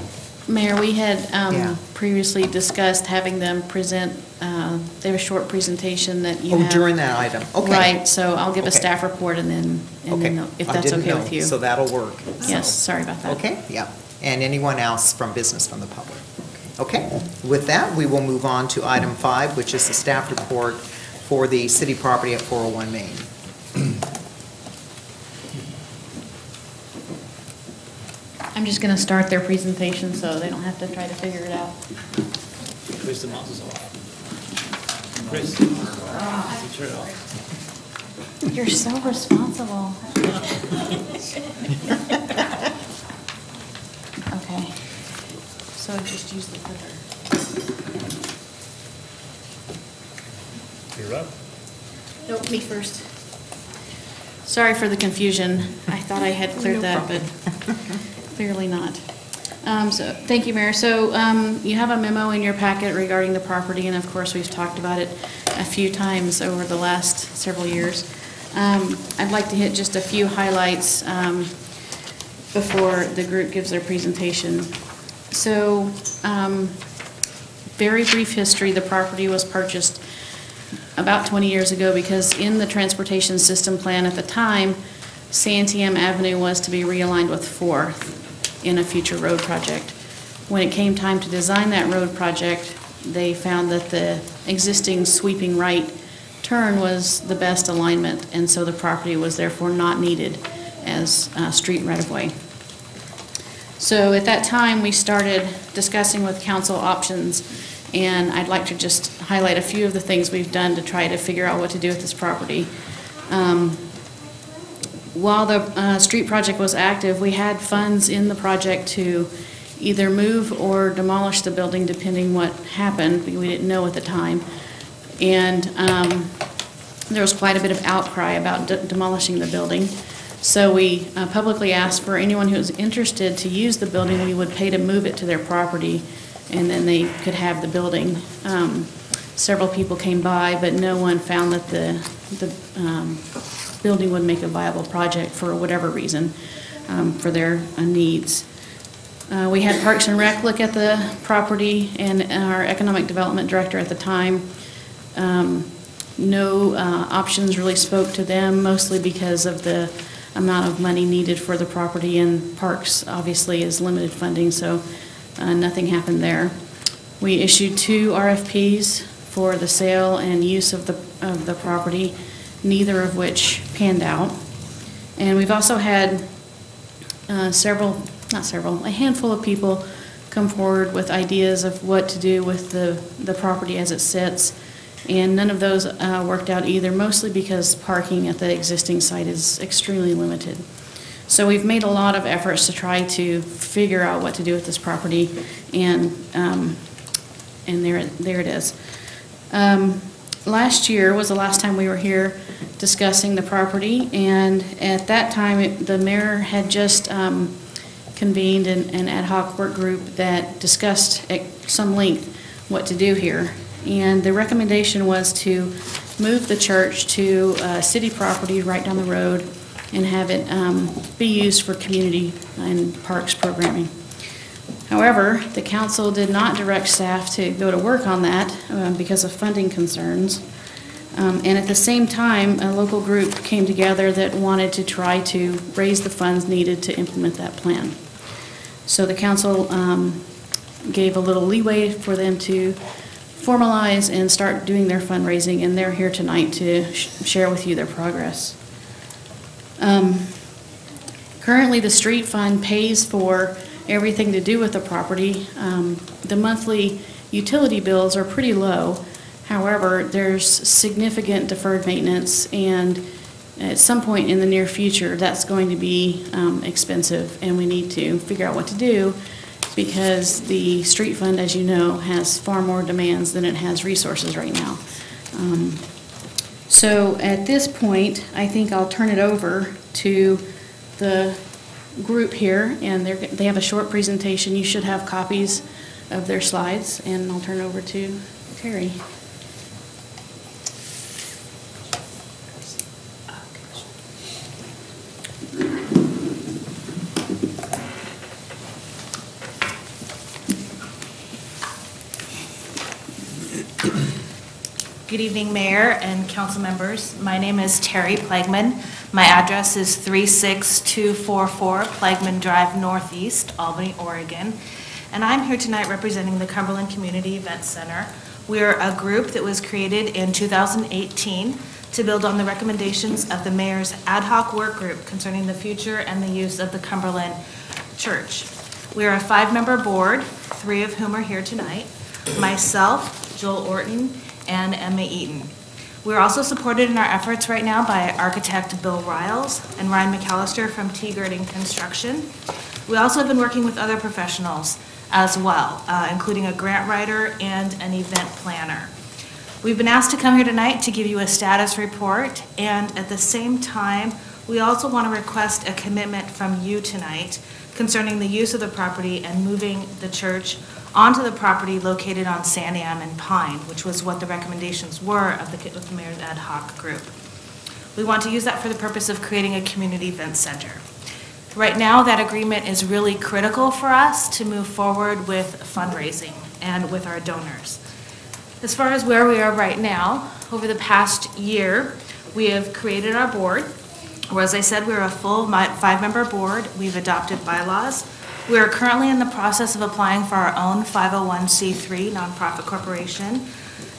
Mayor, we had Yeah. um, previously discussed having them present, uh, they have a short presentation that you Oh, have. during that item, okay. Right, so I'll give a Okay. staff report and then, and Okay. then if I that's didn't okay know, with you. So that'll work. Yes, So- sorry about that. Okay, yeah. And anyone else from business from the public? Okay, with that, we will move on to item five, which is the staff report for the city property at 401 Main. I'm just going to start their presentation so they don't have to try to figure it out. Chris, the mouse is off. Chris, you turn it off. You're so responsible. Okay. So I just use the clicker. You're up. Nope, me first. Sorry for the confusion. I thought I had cleared No that, but clearly not. Um, So, thank you, Mayor. So um, you have a memo in your packet regarding the property, and of course, we've talked about it a few times over the last several years. Um, I'd like to hit just a few highlights um, before the group gives their presentation. So, um, very brief history, the property was purchased about 20 years ago because in the transportation system plan at the time, Santiam Avenue was to be realigned with Fourth in a future road project. When it came time to design that road project, they found that the existing sweeping right turn was the best alignment, and so the property was therefore not needed as uh, street right-of-way. So at that time, we started discussing with council options, and I'd like to just highlight a few of the things we've done to try to figure out what to do with this property. Um, While the uh, street project was active, we had funds in the project to either move or demolish the building depending what happened, we didn't know at the time. And um, there was quite a bit of outcry about de- demolishing the building. So we uh, publicly asked for anyone who was interested to use the building, we would pay to move it to their property, and then they could have the building. Um, Several people came by, but no one found that the, the um, building would make a viable project for whatever reason, um, for their uh, needs. Uh, We had Parks and Rec look at the property, and our Economic Development Director at the time um, no uh, options really spoke to them, mostly because of the amount of money needed for the property, and Parks obviously is limited funding, so uh, nothing happened there. We issued two RFPs for the sale and use of the, of the property, neither of which panned out. And we've also had uh, several, not several, a handful of people come forward with ideas of what to do with the, the property as it sits. And none of those uh, worked out either, mostly because parking at the existing site is extremely limited. So we've made a lot of efforts to try to figure out what to do with this property, and, um, and there, there it is. Um, Last year was the last time we were here discussing the property, and at that time, it- the mayor had just um, convened an an ad hoc work group that discussed at some length what to do here. And the recommendation was to move the church to uh, city property right down the road and have it um, be used for community and parks programming. However, the council did not direct staff to go to work on that um, because of funding concerns. Um, And at the same time, a local group came together that wanted to try to raise the funds needed to implement that plan. So the council um, gave a little leeway for them to formalize and start doing their fundraising, and they're here tonight to sh- share with you their progress. Um, Currently, the street fund pays for everything to do with the property. Um, The monthly utility bills are pretty low. However, there's significant deferred maintenance, and at some point in the near future, that's going to be um, expensive, and we need to figure out what to do, because the street fund, as you know, has far more demands than it has resources right now. Um, So at this point, I think I'll turn it over to the group here, and they have a short presentation. You should have copies of their slides, and I'll turn over to Terry. Good evening, Mayor and Council members. My name is Terry Plagman. My address is 36244 Plagman Drive Northeast, Albany, Oregon. And I'm here tonight representing the Cumberland Community Event Center. We're a group that was created in 2018 to build on the recommendations of the mayor's ad hoc work group concerning the future and the use of the Cumberland Church. We are a five-member board, three of whom are here tonight. Myself, Joel Orton, and Emma Eaton. We're also supported in our efforts right now by architect Bill Riles and Ryan McAllister from T. Gerding Construction. We also have been working with other professionals as well, uh, including a grant writer and an event planner. We've been asked to come here tonight to give you a status report, and at the same time, we also want to request a commitment from you tonight concerning the use of the property and moving the church onto the property located on Santiam and Pine, which was what the recommendations were of the of the mayor's ad hoc group. We want to use that for the purpose of creating a community event center. Right now, that agreement is really critical for us to move forward with fundraising and with our donors. As far as where we are right now, over the past year, we have created our board. Or as I said, we're a full five-member board. We've adopted bylaws. We are currently in the process of applying for our own 501c3 nonprofit corporation.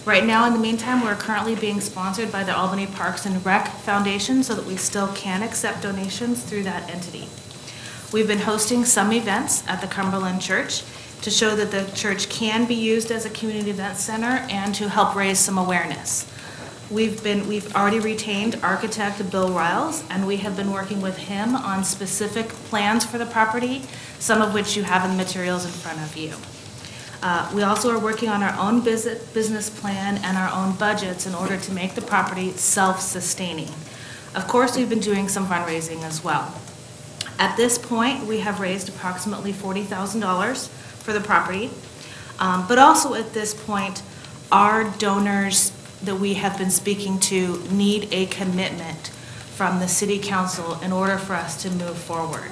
Right now, in the meantime, we're currently being sponsored by the Albany Parks and Rec Foundation so that we still can accept donations through that entity. We've been hosting some events at the Cumberland Church to show that the church can be used as a community event center and to help raise some awareness. We've been, we've already retained architect Bill Riles, and we have been working with him on specific plans for the property, some of which you have in the materials in front of you. Uh, We also are working on our own busi- business plan and our own budgets in order to make the property self-sustaining. Of course, we've been doing some fundraising as well. At this point, we have raised approximately $40,000 for the property. Um, But also at this point, our donors that we have been speaking to need a commitment from the city council in order for us to move forward.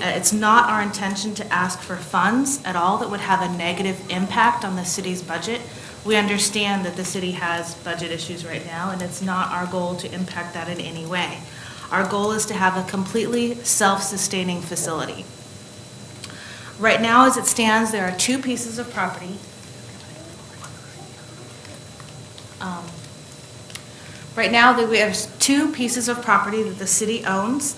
Uh, It's not our intention to ask for funds at all that would have a negative impact on the city's budget. We understand that the city has budget issues right now, and it's not our goal to impact that in any way. Our goal is to have a completely self-sustaining facility. Right now, as it stands, there are two pieces of property. Um, Right now, we have two pieces of property that the city owns.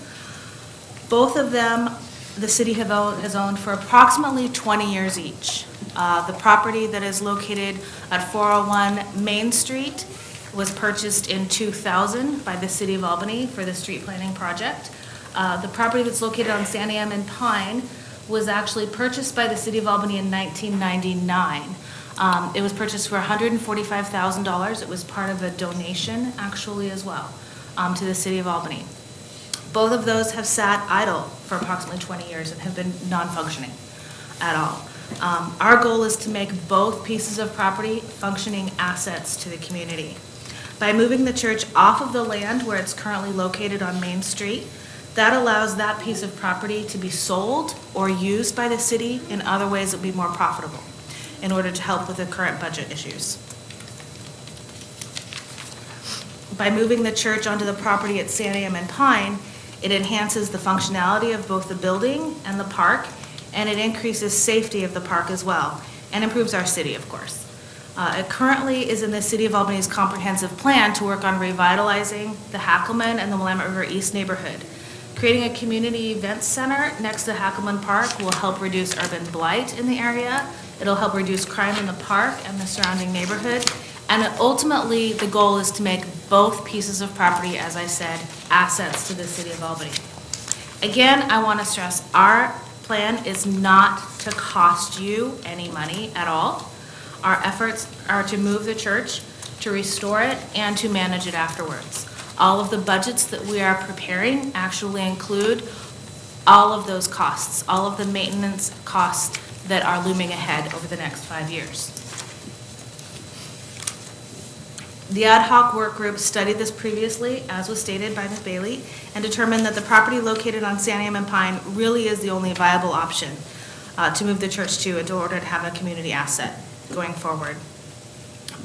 Both of them, the city have owned, has owned for approximately 20 years each. Uh, The property that is located at 401 Main Street was purchased in 2000 by the city of Albany for the street planning project. Uh, The property that's located on Santiam and Pine was actually purchased by the city of Albany in 1999. Um, It was purchased for $145,000. It was part of a donation, actually, as well, um, to the city of Albany. Both of those have sat idle for approximately 20 years and have been non-functioning at all. Um, Our goal is to make both pieces of property functioning assets to the community. By moving the church off of the land where it's currently located on Main Street, that allows that piece of property to be sold or used by the city in other ways that would be more profitable in order to help with the current budget issues. By moving the church onto the property at Santiam and Pine, it enhances the functionality of both the building and the park, and it increases safety of the park as well, and improves our city, of course. Uh, It currently is in the City of Albany's comprehensive plan to work on revitalizing the Hackleman and the Willamette River East neighborhood. Creating a community event center next to Hackleman Park will help reduce urban blight in the area. It'll help reduce crime in the park and the surrounding neighborhood. And ultimately, the goal is to make both pieces of property, as I said, assets to the city of Albany. Again, I want to stress, our plan is not to cost you any money at all. Our efforts are to move the church, to restore it, and to manage it afterwards. All of the budgets that we are preparing actually include all of those costs, all of the maintenance costs that are looming ahead over the next five years. The ad hoc work group studied this previously, as was stated by Ms. Bailey, and determined that the property located on Santiam and Pine really is the only viable option uh, to move the church to in order to have a community asset going forward.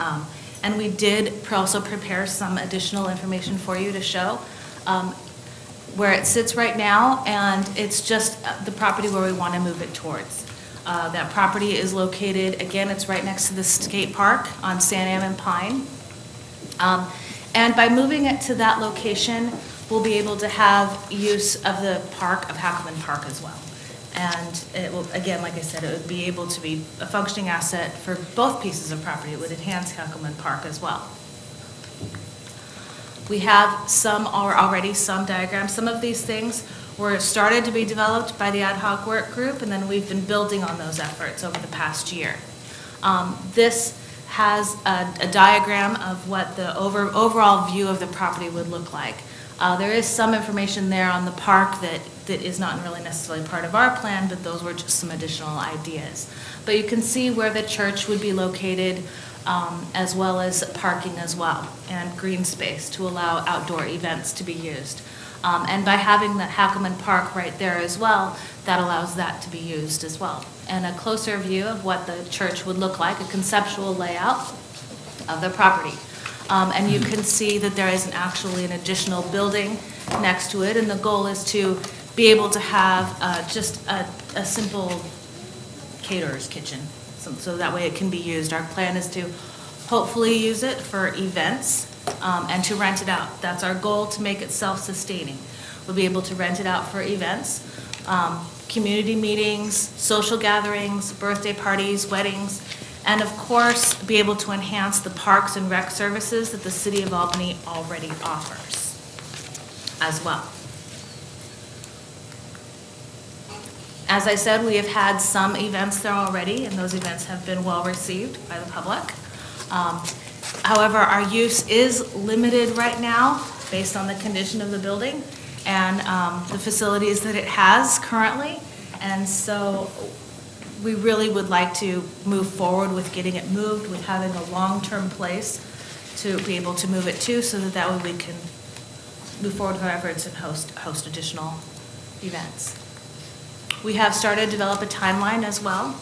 Um, And we did also prepare some additional information for you to show um, where it sits right now, and it's just uh, the property where we want to move it towards. Uh, That property is located, again, it's right next to the skate park on Santiam and Pine. Um, And by moving it to that location, we'll be able to have use of the park, of Hackleman Park as well. And it will, again, like I said, it would be able to be a functioning asset for both pieces of property. It would enhance Hackleman Park as well. We have some, or already some diagrams. Some of these things were started to be developed by the ad hoc work group, and then we've been building on those efforts over the past year. Um, This has a a diagram of what the over overall view of the property would look like. Uh, There is some information there on the park that, that is not really necessarily part of our plan, but those were just some additional ideas. But you can see where the church would be located, um, as well as parking as well, and green space to allow outdoor events to be used. Um, And by having the Hackleman Park right there as well, that allows that to be used as well. And a closer view of what the church would look like, a conceptual layout of the property. Um, And you can see that there isn't actually an additional building next to it, and the goal is to be able to have uh, just a, a simple caterer's kitchen, so, so that way it can be used. Our plan is to hopefully use it for events um, and to rent it out. That's our goal, to make it self-sustaining. We'll be able to rent it out for events, um, community meetings, social gatherings, birthday parties, weddings, and of course, be able to enhance the parks and rec services that the city of Albany already offers as well. As I said, we have had some events there already, and those events have been well-received by the public. Um, However, our use is limited right now, based on the condition of the building and um, the facilities that it has currently. And so we really would like to move forward with getting it moved, with having a long-term place to be able to move it to, so that that way we can move forward with our efforts and host, host additional events. We have started to develop a timeline as well.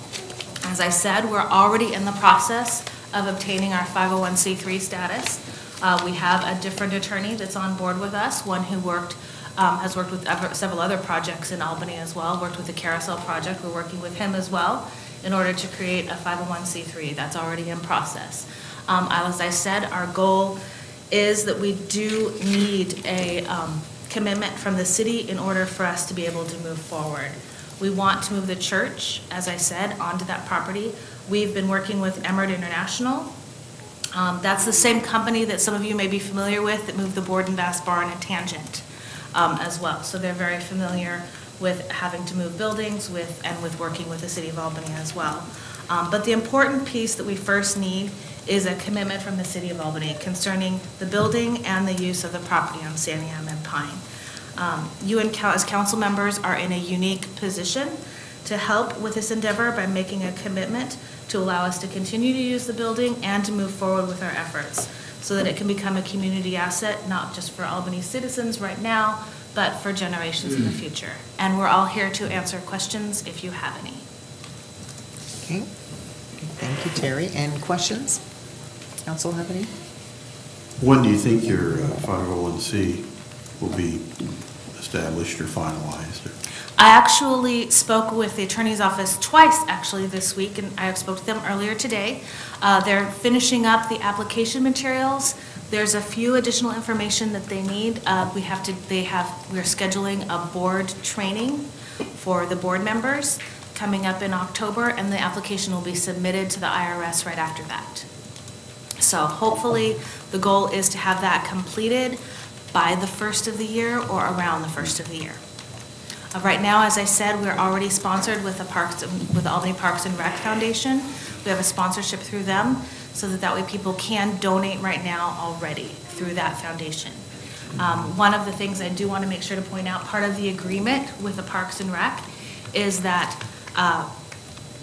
As I said, we're already in the process of obtaining our 501c3 status. Uh, We have a different attorney that's on board with us, one who worked, um, has worked with ever- several other projects in Albany as well, worked with the Carousel Project. We're working with him as well in order to create a 501c3. That's already in process. Um, As I said, our goal is that we do need a um, commitment from the city in order for us to be able to move forward. We want to move the church, as I said, onto that property. We've been working with Emmert International. Um, That's the same company that some of you may be familiar with that moved the board Borden Bass Barn and Tangent um, as well. So they're very familiar with having to move buildings with, and with working with the city of Albany as well. Um, But the important piece that we first need is a commitment from the city of Albany concerning the building and the use of the property on Santiam and Pine. Um, You and as council members are in a unique position to help with this endeavor by making a commitment to allow us to continue to use the building and to move forward with our efforts so that it can become a community asset, not just for Albany citizens right now, but for generations in the future. And we're all here to answer questions if you have any. Okay, thank you, Terry. And questions? Council have any? When do you think your uh, 501c will be established or finalized? I actually spoke with the attorney's office twice, actually, this week, and I spoke to them earlier today. Uh, They're finishing up the application materials. There's a few additional information that they need. Uh, We have to, they have, we're scheduling a board training for the board members coming up in October, and the application will be submitted to the IRS right after that. So hopefully, the goal is to have that completed by the first of the year or around the first of the year. Uh, Right now, as I said, we're already sponsored with the Parks, with the Albany Parks and Rec Foundation. We have a sponsorship through them, so that that way people can donate right now already through that foundation. Um, One of the things I do want to make sure to point out, part of the agreement with the Parks and Rec is that uh,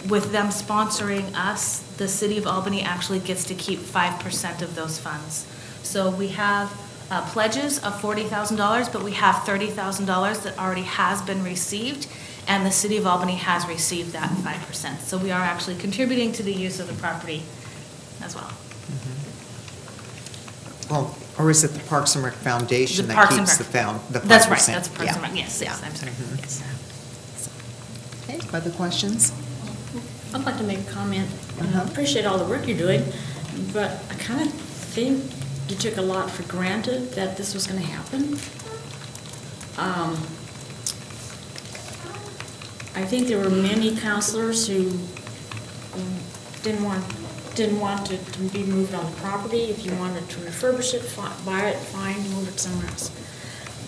with them sponsoring us, the city of Albany actually gets to keep 5% of those funds. So we have uh, pledges of $40,000, but we have $30,000 that already has been received, and the city of Albany has received that 5%. So we are actually contributing to the use of the property as well. Well, or is it the Parks and Rec Foundation The that Parks keeps the Rec. found, the 5%? That's right, that's Parks Yeah. and Rec, yes, yes, Yeah. I'm sorry, Mhm. yes. Okay, other questions? I'd like to make a comment. Uh-huh. I appreciate all the work you're doing, but I kind of think you took a lot for granted that this was going to happen. Um, I think there were many councilors who didn't want, didn't want to to be moved on the property. If you wanted to refurbish it, fi- buy it, fine, move it somewhere else.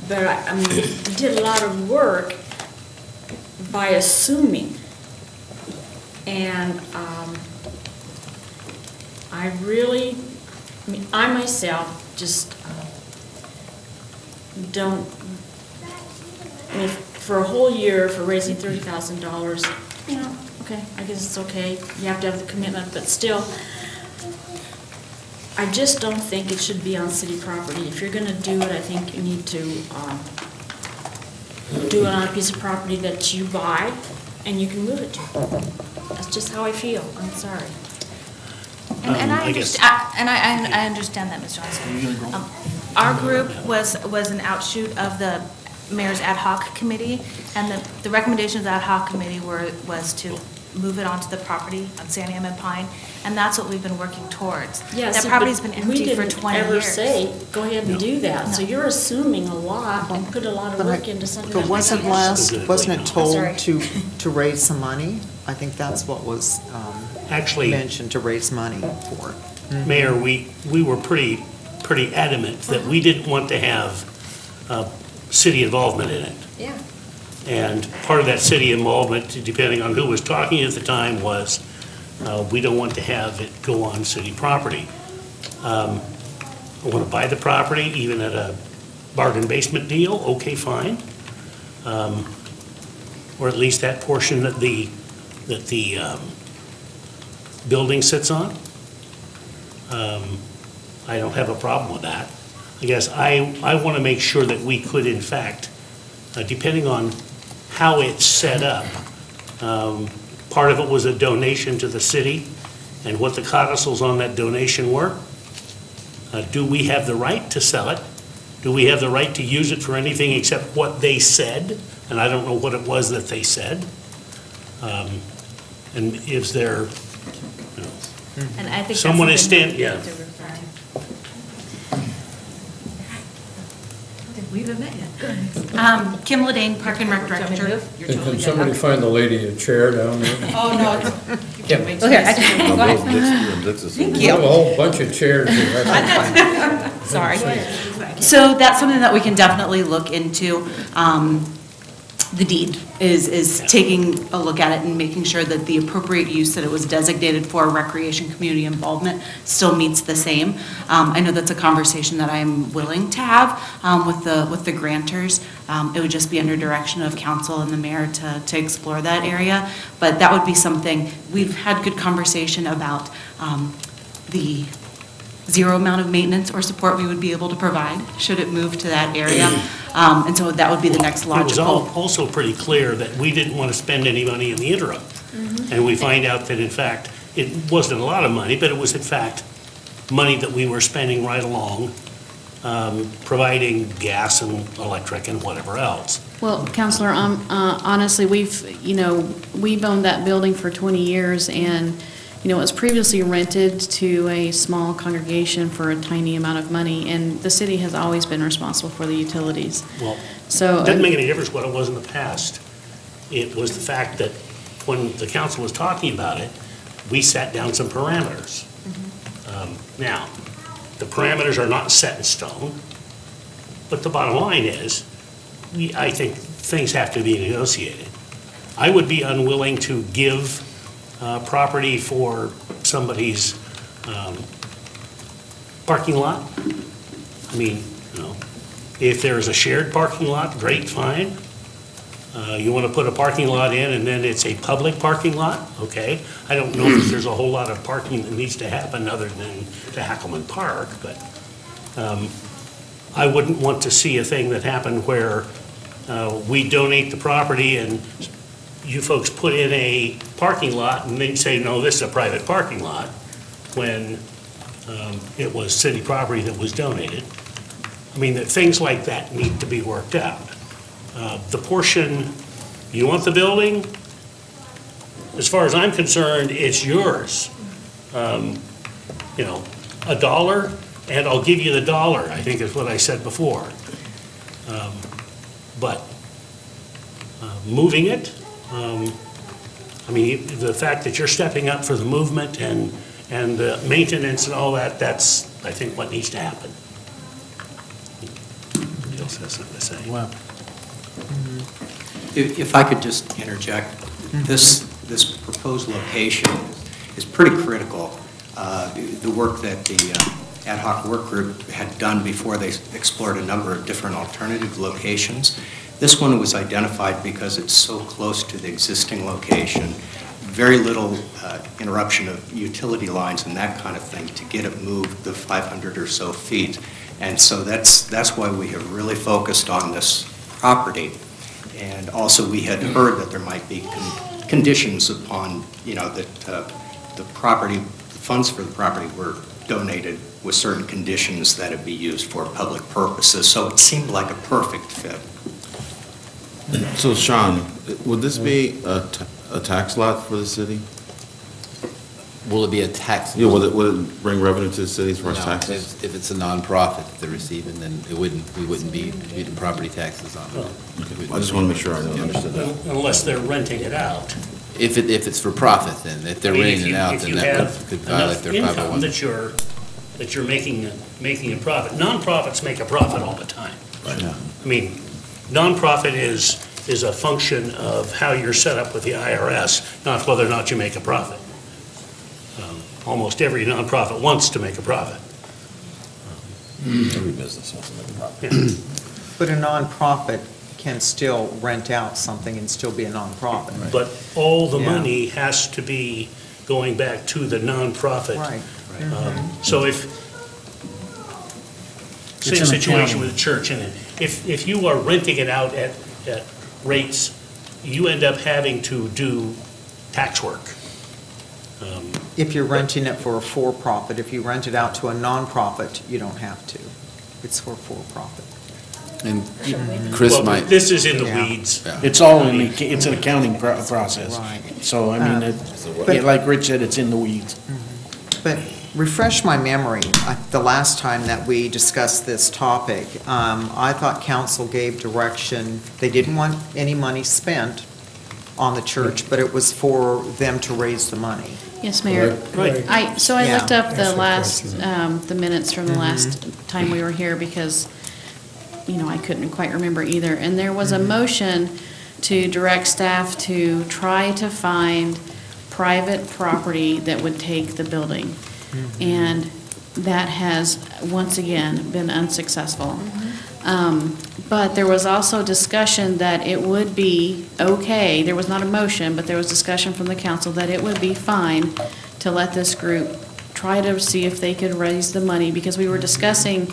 But I I mean, did a lot of work by assuming. And um, I really, I mean, I myself just uh, don't, I mean, for a whole year, for raising thirty thousand dollars, you know, okay, I guess it's okay, you have to have the commitment, but still, I just don't think it should be on city property. If you're gonna do it, I think you need to um, do it on a piece of property that you buy and you can move it to. That's just how I feel, I'm sorry. And and Um, I I guess- understand, and I, I I understand that, Ms. Johnson. Um, Our group was, was an outshoot of the mayor's ad hoc committee, and the, the recommendations of the ad hoc committee were, was to move it onto the property on Santiam and Pine, and that's what we've been working towards. Yeah, That see, property's but been empty for 20 years. We didn't ever say, go ahead and do that. So you're assuming a lot and put a lot of But I- work into something. But that wasn't doesn't last, wasn't it told to, to raise some money? I think that's what was um, Actually- mentioned, to raise money for. Mayor, we, we were pretty, pretty adamant that we didn't want to have uh, city involvement in it. Yeah. And part of that city involvement, depending on who was talking at the time, was uh, we don't want to have it go on city property. Um, I want to buy the property, even at a bargain basement deal, okay, fine. Um, Or at least that portion that the, that the um, building sits on. Um, I don't have a problem with that. I guess I, I want to make sure that we could in fact, uh, depending on how it's set up, um, part of it was a donation to the city, and what the codicils on that donation were. Uh, Do we have the right to sell it? Do we have the right to use it for anything except what they said? And I don't know what it was that they said. Um, And is there, And I think that's Someone is something stand- yeah. to refer to. I we haven't met yet. Um, Kim Lyddane, Park and Rec Director. And Can somebody find the lady a chair down there? Oh, no. Kim. Okay, I can- go ahead. Thank We have a whole bunch of chairs here. Sorry. So that's something that we can definitely look into. Um, The deed is, is taking a look at it and making sure that the appropriate use that it was designated for recreation community involvement still meets the same. Um, I know that's a conversation that I'm willing to have um, with the, with the grantors. Um, It would just be under direction of council and the mayor to, to explore that area. But that would be something, we've had good conversation about um, the zero amount of maintenance or support we would be able to provide, should it move to that area. Um, And so that would be the next logical. It was also pretty clear that we didn't want to spend any money in the interim. And we find out that in fact, it wasn't a lot of money, but it was in fact money that we were spending right along, um, providing gas and electric and whatever else. Well, Councilor, um, uh, honestly, we've, you know, we've owned that building for 20 years, and, you know, it was previously rented to a small congregation for a tiny amount of money, and the city has always been responsible for the utilities. Well, So. it doesn't make any difference what it was in the past. It was the fact that when the council was talking about it, we set down some parameters. Um, Now, the parameters are not set in stone, but the bottom line is, we, I think things have to be negotiated. I would be unwilling to give uh, property for somebody's um, parking lot. I mean, you know, if there is a shared parking lot, great, fine. Uh, You want to put a parking lot in and then it's a public parking lot, okay. I don't know if there's a whole lot of parking that needs to happen other than to Hackleman Park, but um, I wouldn't want to see a thing that happened where uh, we donate the property and you folks put in a parking lot and then say, no, this is a private parking lot, when um, it was city property that was donated. I mean, that things like that need to be worked out. Uh, The portion, you want the building? As far as I'm concerned, it's yours. Um, You know, a dollar, and I'll give you the dollar, I think is what I said before. Um, But uh, moving it, um, I mean, the fact that you're stepping up for the movement and, and the maintenance and all that, that's, I think, what needs to happen. Anybody else has something to say? Wow. If if I could just interject, this, this proposed location is pretty critical. Uh, The work that the uh, ad hoc work group had done before, they explored a number of different alternative locations. This one was identified because it's so close to the existing location, very little uh, interruption of utility lines and that kind of thing to get it moved the 500 or so feet. And so that's, that's why we have really focused on this property. And also, we had heard that there might be con- conditions upon, you know, that uh, the property, the funds for the property were donated with certain conditions that it be used for public purposes. So it seemed like a perfect fit. So Sean, would this be a, ta- a tax lot for the city? Will it be a tax? Yeah, will it, will it bring revenue to the city as far as No, taxes? If if it's a nonprofit that they're receiving, then it wouldn't, we wouldn't be getting property taxes on it. I just want to make sure I understood that. Unless they're renting it out. If it, if it's for profit, then, if they're I mean, if renting it you- out, then you that have could- could violate enough their income 501. That you're, that you're making, making a profit. Nonprofits make a profit all the time. Right. I mean, nonprofit is, is a function of how you're set up with the IRS, not whether or not you make a profit. Um, Almost every nonprofit wants to make a profit. Every business wants to make a profit. But a nonprofit can still rent out something and still be a nonprofit. But all the Yeah. money has to be going back to the nonprofit. Right. Um, So if, It's same situation with a church, and if, if you are renting it out at, at rates, you end up having to do tax work. Um, If you're renting it for a for-profit, if you rent it out to a nonprofit, you don't have to. It's for for-profit. And Chris well, might. This is in the Yeah. weeds. It's all in the, it's an accounting pro- process. Right. So, I mean, Um, it- but- yeah, like Rich said, it's in the weeds. But refresh my memory, I- the last time that we discussed this topic, um, I thought council gave direction, they didn't want any money spent on the church, but it was for them to raise the money. Yes, Mayor. Right. I, so I Yeah. looked up the Ask last, question. um, the minutes from the last time we were here because, you know, I couldn't quite remember either. And there was a motion to direct staff to try to find private property that would take the building. And that has, once again, been unsuccessful. Um, But there was also discussion that it would be okay, there was not a motion, but there was discussion from the council that it would be fine to let this group try to see if they could raise the money, because we were discussing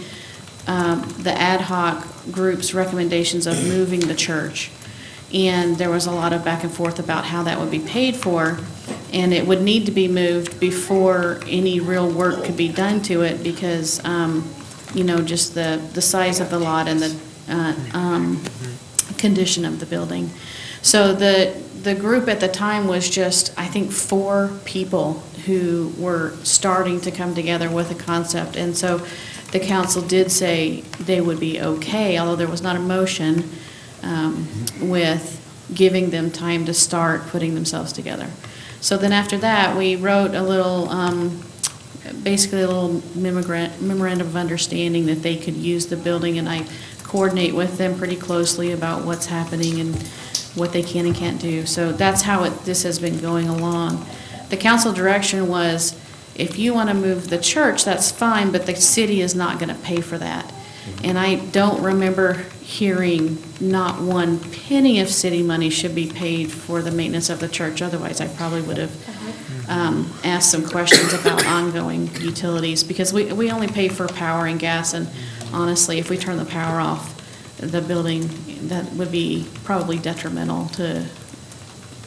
um, the ad hoc group's recommendations of moving the church. And there was a lot of back and forth about how that would be paid for, and it would need to be moved before any real work could be done to it, because, um, you know, just the, the size of the lot and the uh, um, condition of the building. So the, the group at the time was just, I think, four people who were starting to come together with a concept. And so the council did say they would be okay, although there was not a motion, um, with giving them time to start putting themselves together. So then after that, we wrote a little, um, basically a little memorandum of understanding that they could use the building, and I coordinate with them pretty closely about what's happening and what they can and can't do. So that's how it, this has been going along. The council direction was, if you want to move the church, that's fine, but the city is not going to pay for that. And I don't remember hearing not one penny of city money should be paid for the maintenance of the church. Otherwise, I probably would have um, asked some questions about ongoing utilities, because we, we only pay for power and gas, and honestly, if we turn the power off, the building, that would be probably detrimental to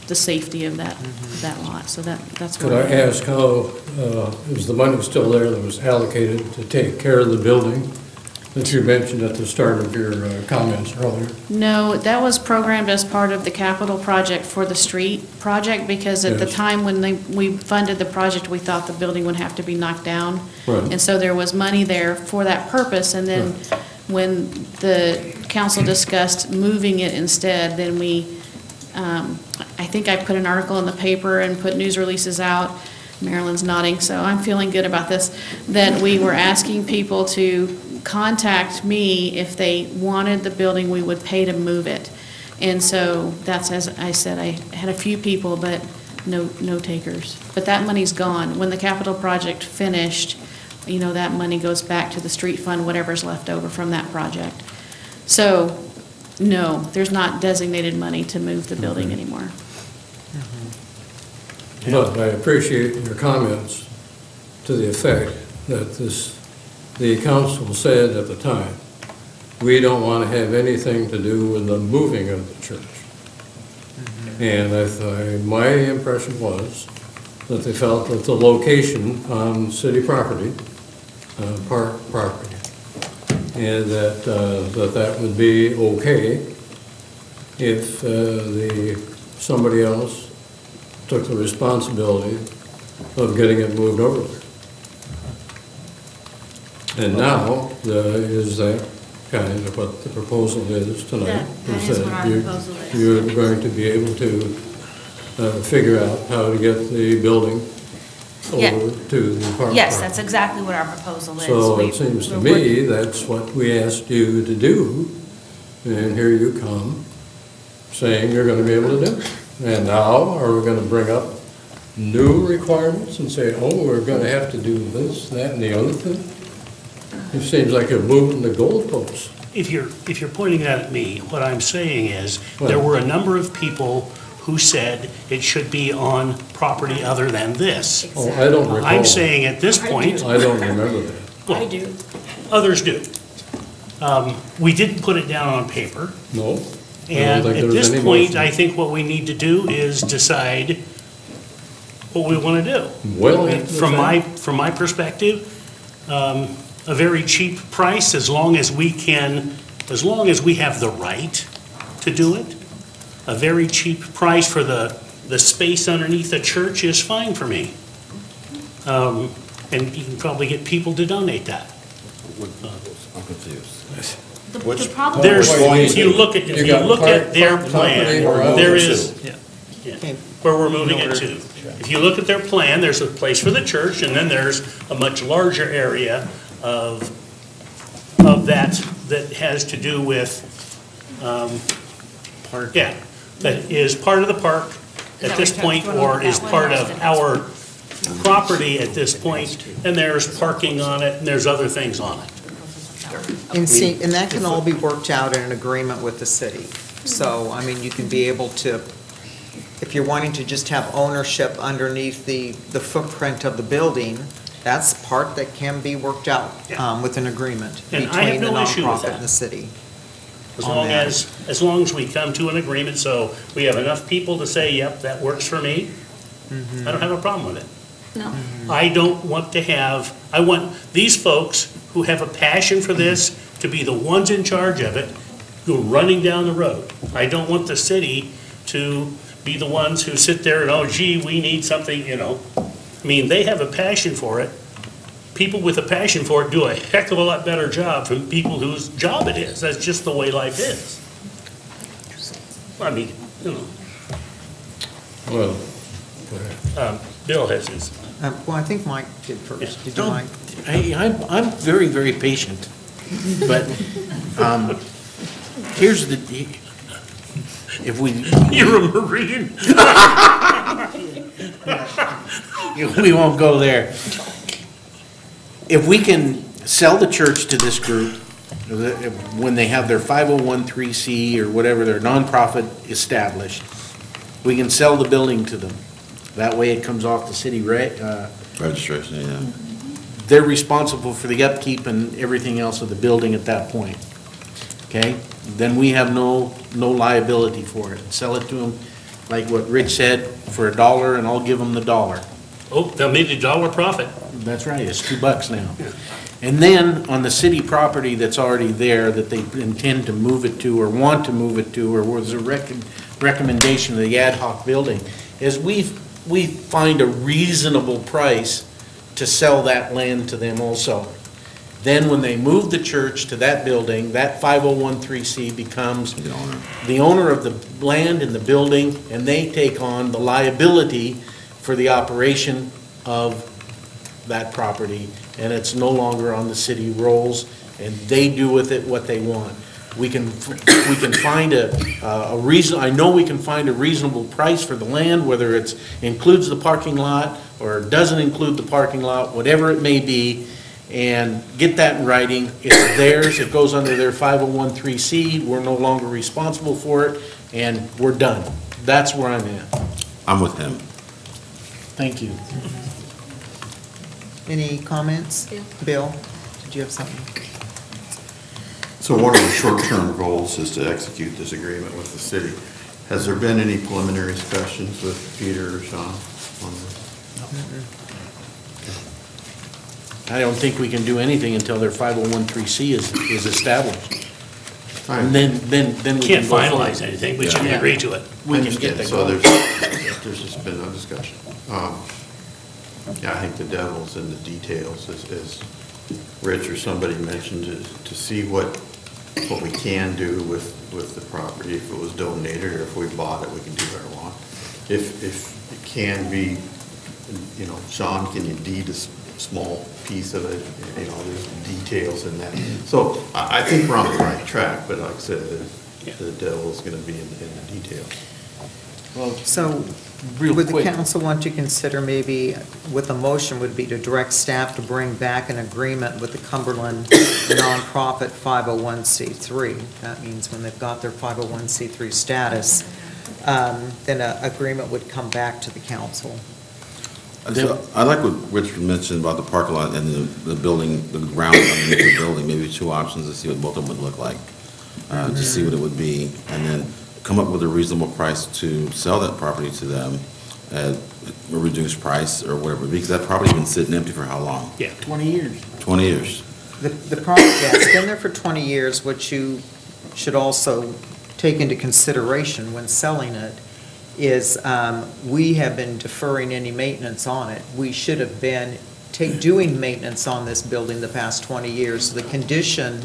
the safety of that, that lot, so that, that's. Could I ask how, uh, is the money still there that was allocated to take care of the building that you mentioned at the start of your uh, comments earlier? No, that was programmed as part of the capital project for the street project, because at the Yes. time when they, we funded the project, we thought the building would have to be knocked down. Right. And so there was money there for that purpose, and then when the council discussed moving it instead, then we, um, I think I put an article in the paper and put news releases out. Marilyn's nodding, so I'm feeling good about this, that we were asking people to contact me if they wanted the building, we would pay to move it. And so that's, as I said, I had a few people, but no, no takers. But that money's gone. When the capital project finished, you know, that money goes back to the street fund, whatever's left over from that project. So, no, there's not designated money to move the building anymore. But I appreciate your comments to the effect that this, the council said at the time, we don't want to have anything to do with the moving of the church. And I thought, my impression was that they felt that the location on city property, uh, park property, and that, uh, that that would be okay if uh, the, somebody else took the responsibility of getting it moved over there. And now, the- is that kind of what the proposal is tonight? That- that is what our you- proposal is. You're going to be able to uh, figure out how to get the building Yeah. over to the park. Yes, that's exactly what our proposal is. So We- it seems to we're me, that's what we asked you to do, and here you come saying you're gonna be able to do it. And now, are we gonna bring up new requirements and say, oh, we're gonna have to do this, that, and the other thing? It seems like you're moving the goalposts. If you're, if you're pointing that at me, what I'm saying is, there were a number of people who said it should be on property other than this. Oh, I don't recall. I'm saying at this point. I don't remember that. I do. Others do. Um, We didn't put it down on paper. No? I don't And think at was this any point, motion. I think what we need to do is decide what we want to do. Well, From my, from my perspective, um, a very cheap price, as long as we can, as long as we have the right to do it, a very cheap price for the, the space underneath the church is fine for me. Um, And you can probably get people to donate that. I'm confused. The- Which- the problem- There's, Going if you look at, if You you look park- at their plan, or out there to? yeah, where we're moving it to. If you look at their plan, there's a place for the church, and then there's a much larger area of, of that, that has to do with, um, yeah, that is part of the park that at this what point, you're- or is one part or of it- our property at this point, and there's parking on it, and there's other things on it. And see, and that can all be worked out in an agreement with the city. So, I mean, you can be able to, if you're wanting to just have ownership underneath the, the footprint of the building, that's part that can be worked out um, with an agreement And I have between the no issue with nonprofit that. and the city. As on long that. as, as long as we come to an agreement, so we have enough people to say, yep, that works for me, I don't have a problem with it. No. I don't want to have, I want these folks who have a passion for this to be the ones in charge of it, go running down the road. I don't want the city to be the ones who sit there and, oh gee, we need something, you know. I mean, they have a passion for it. People with a passion for it do a heck of a lot better job from people whose job it is. That's just the way life is. I mean, you know, Well, um, Bill has his. Uh, Well, I think Mike did first. Did you, Mike? I, I'm, I'm very, very patient, but, um, here's the, if we. You're a Marine. We won't go there. If we can sell the church to this group, when they have their 501c or whatever, their nonprofit established, we can sell the building to them. That way it comes off the city re- uh, Registration, yeah. they're responsible for the upkeep and everything else of the building at that point. Okay? Then we have no, no liability for it. Sell it to them, like what Rich said, for a dollar, and I'll give them the dollar. Oh, they'll make a dollar profit. That's right, it's two bucks now. And then on the city property that's already there that they intend to move it to or want to move it to, or was a rec- recommendation of the ad hoc building, is we, we find a reasonable price to sell that land to them also. Then when they move the church to that building, that 5013C becomes the owner of the land and the building, and they take on the liability for the operation of that property, and it's no longer on the city rolls, and they do with it what they want. We can, we can find a, a reason, I know we can find a reasonable price for the land, whether it's, includes the parking lot, or doesn't include the parking lot, whatever it may be, and get that in writing. It's theirs, it goes under their 5013C, we're no longer responsible for it, and we're done. That's where I'm at. I'm with him. Thank you. Any comments? Bill, did you have something? So one of the short-term goals is to execute this agreement with the city. Has there been any preliminary discussions with Peter or Sean on this? I don't think we can do anything until their 5013C is, is established. And then, then, then we can Can't go forward. finalize anything, but you can Yeah. agree to it. We can get understand. the So goal. there's, there's just been no discussion. Um, Yeah, I think the devil's in the details, as, as Rich or somebody mentioned, is to see what, what we can do with, with the property. If it was donated or if we bought it, we can do whatever we want. If, if it can be, you know, Sean, can you deed a s- small piece of it? You know, there's details in that. So I, I think we're on the right track, but like I said, the, the devil's gonna be in, in the details. Well, So, Real would the quick. council want to consider maybe, with a motion would be to direct staff to bring back an agreement with the Cumberland nonprofit 501c3? That means when they've got their 501c3 status, um, then an agreement would come back to the council. So I like what Rich mentioned about the parking lot and the, the building, the ground underneath the building, maybe two options to see what both of them would look like. Uh, to see what it would be, and then come up with a reasonable price to sell that property to them at a reduced price or whatever, because that property's been sitting empty for how long? Yeah. Twenty years. Twenty years. The, the property, yeah, it's been there for 20 years. which you should also take into consideration when selling it is, um, we have been deferring any maintenance on it. We should have been take, doing maintenance on this building the past 20 years. The condition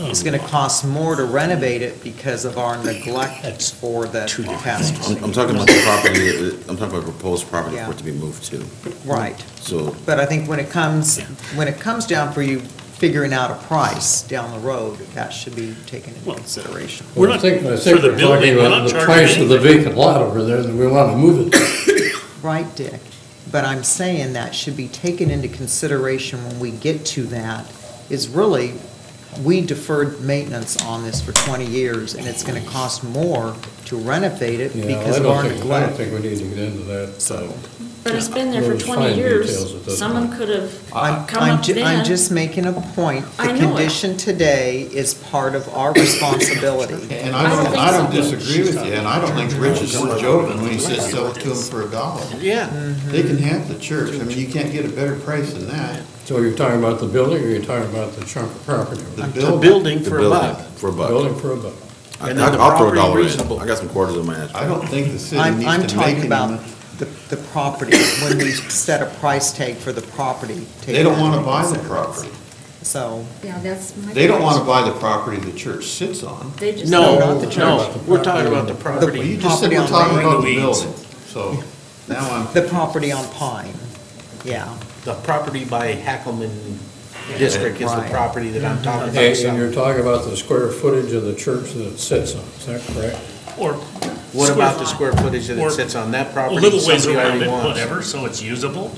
is going to cost more to renovate it because of our neglect for the past 20 I'm, I'm talking about the property, uh, I'm talking about proposed property for it to be moved to. Right. So, But I think when it comes, when it comes down for you figuring out a price down the road, that should be taken into consideration. We're Well, I not- think, I for think the we're building, talking we're about not the charging price of the anything. vacant lot over there that we want to move it. Right, Dick. But I'm saying that should be taken into consideration when we get to that, is really, we deferred maintenance on this for 20 years, and it's going to cost more to renovate it Yeah, because I of don't our think, I don't neglect. think we need to get into that. So. But it's been there for Those 20 fine years. details at this Someone point. could have I'm, come I'm up ju- I'm then. just making a point. I The know it. condition today is part of our responsibility. And I don't, I don't disagree with you, and I don't think Rich is joking when he says sell it to them for a dollar. Yeah. Mm-hmm. They can have the church, I mean, you can't get a better price than that. So you're talking about the building, or you're talking about the chunk of property? The The building, building for a buck. for a buck. Building for a buck. I- And then the I'll throw a property dollar in. reasonable. I got some quarters in my ass. I don't think the city I'm, needs I'm to make talking any about money. The, the property, when we set a price tag for the property. take They don't that wanna into buy the consideration. property. So, Yeah, that's my. They don't wanna buy the property the church sits on. They just. No, not the church. no, we're talking about the Well, property. you just said Property we're on talking the- about the weeds. building, so now I'm. the property on Pine, yeah. The property by Hackleman District is the Right. property that I'm talking And about. and you're talking about the square footage of the church that it sits on, is that correct? Or. What about the square footage that or it sits on? That A property little ways somebody around already it, wants. whatever, so it's usable.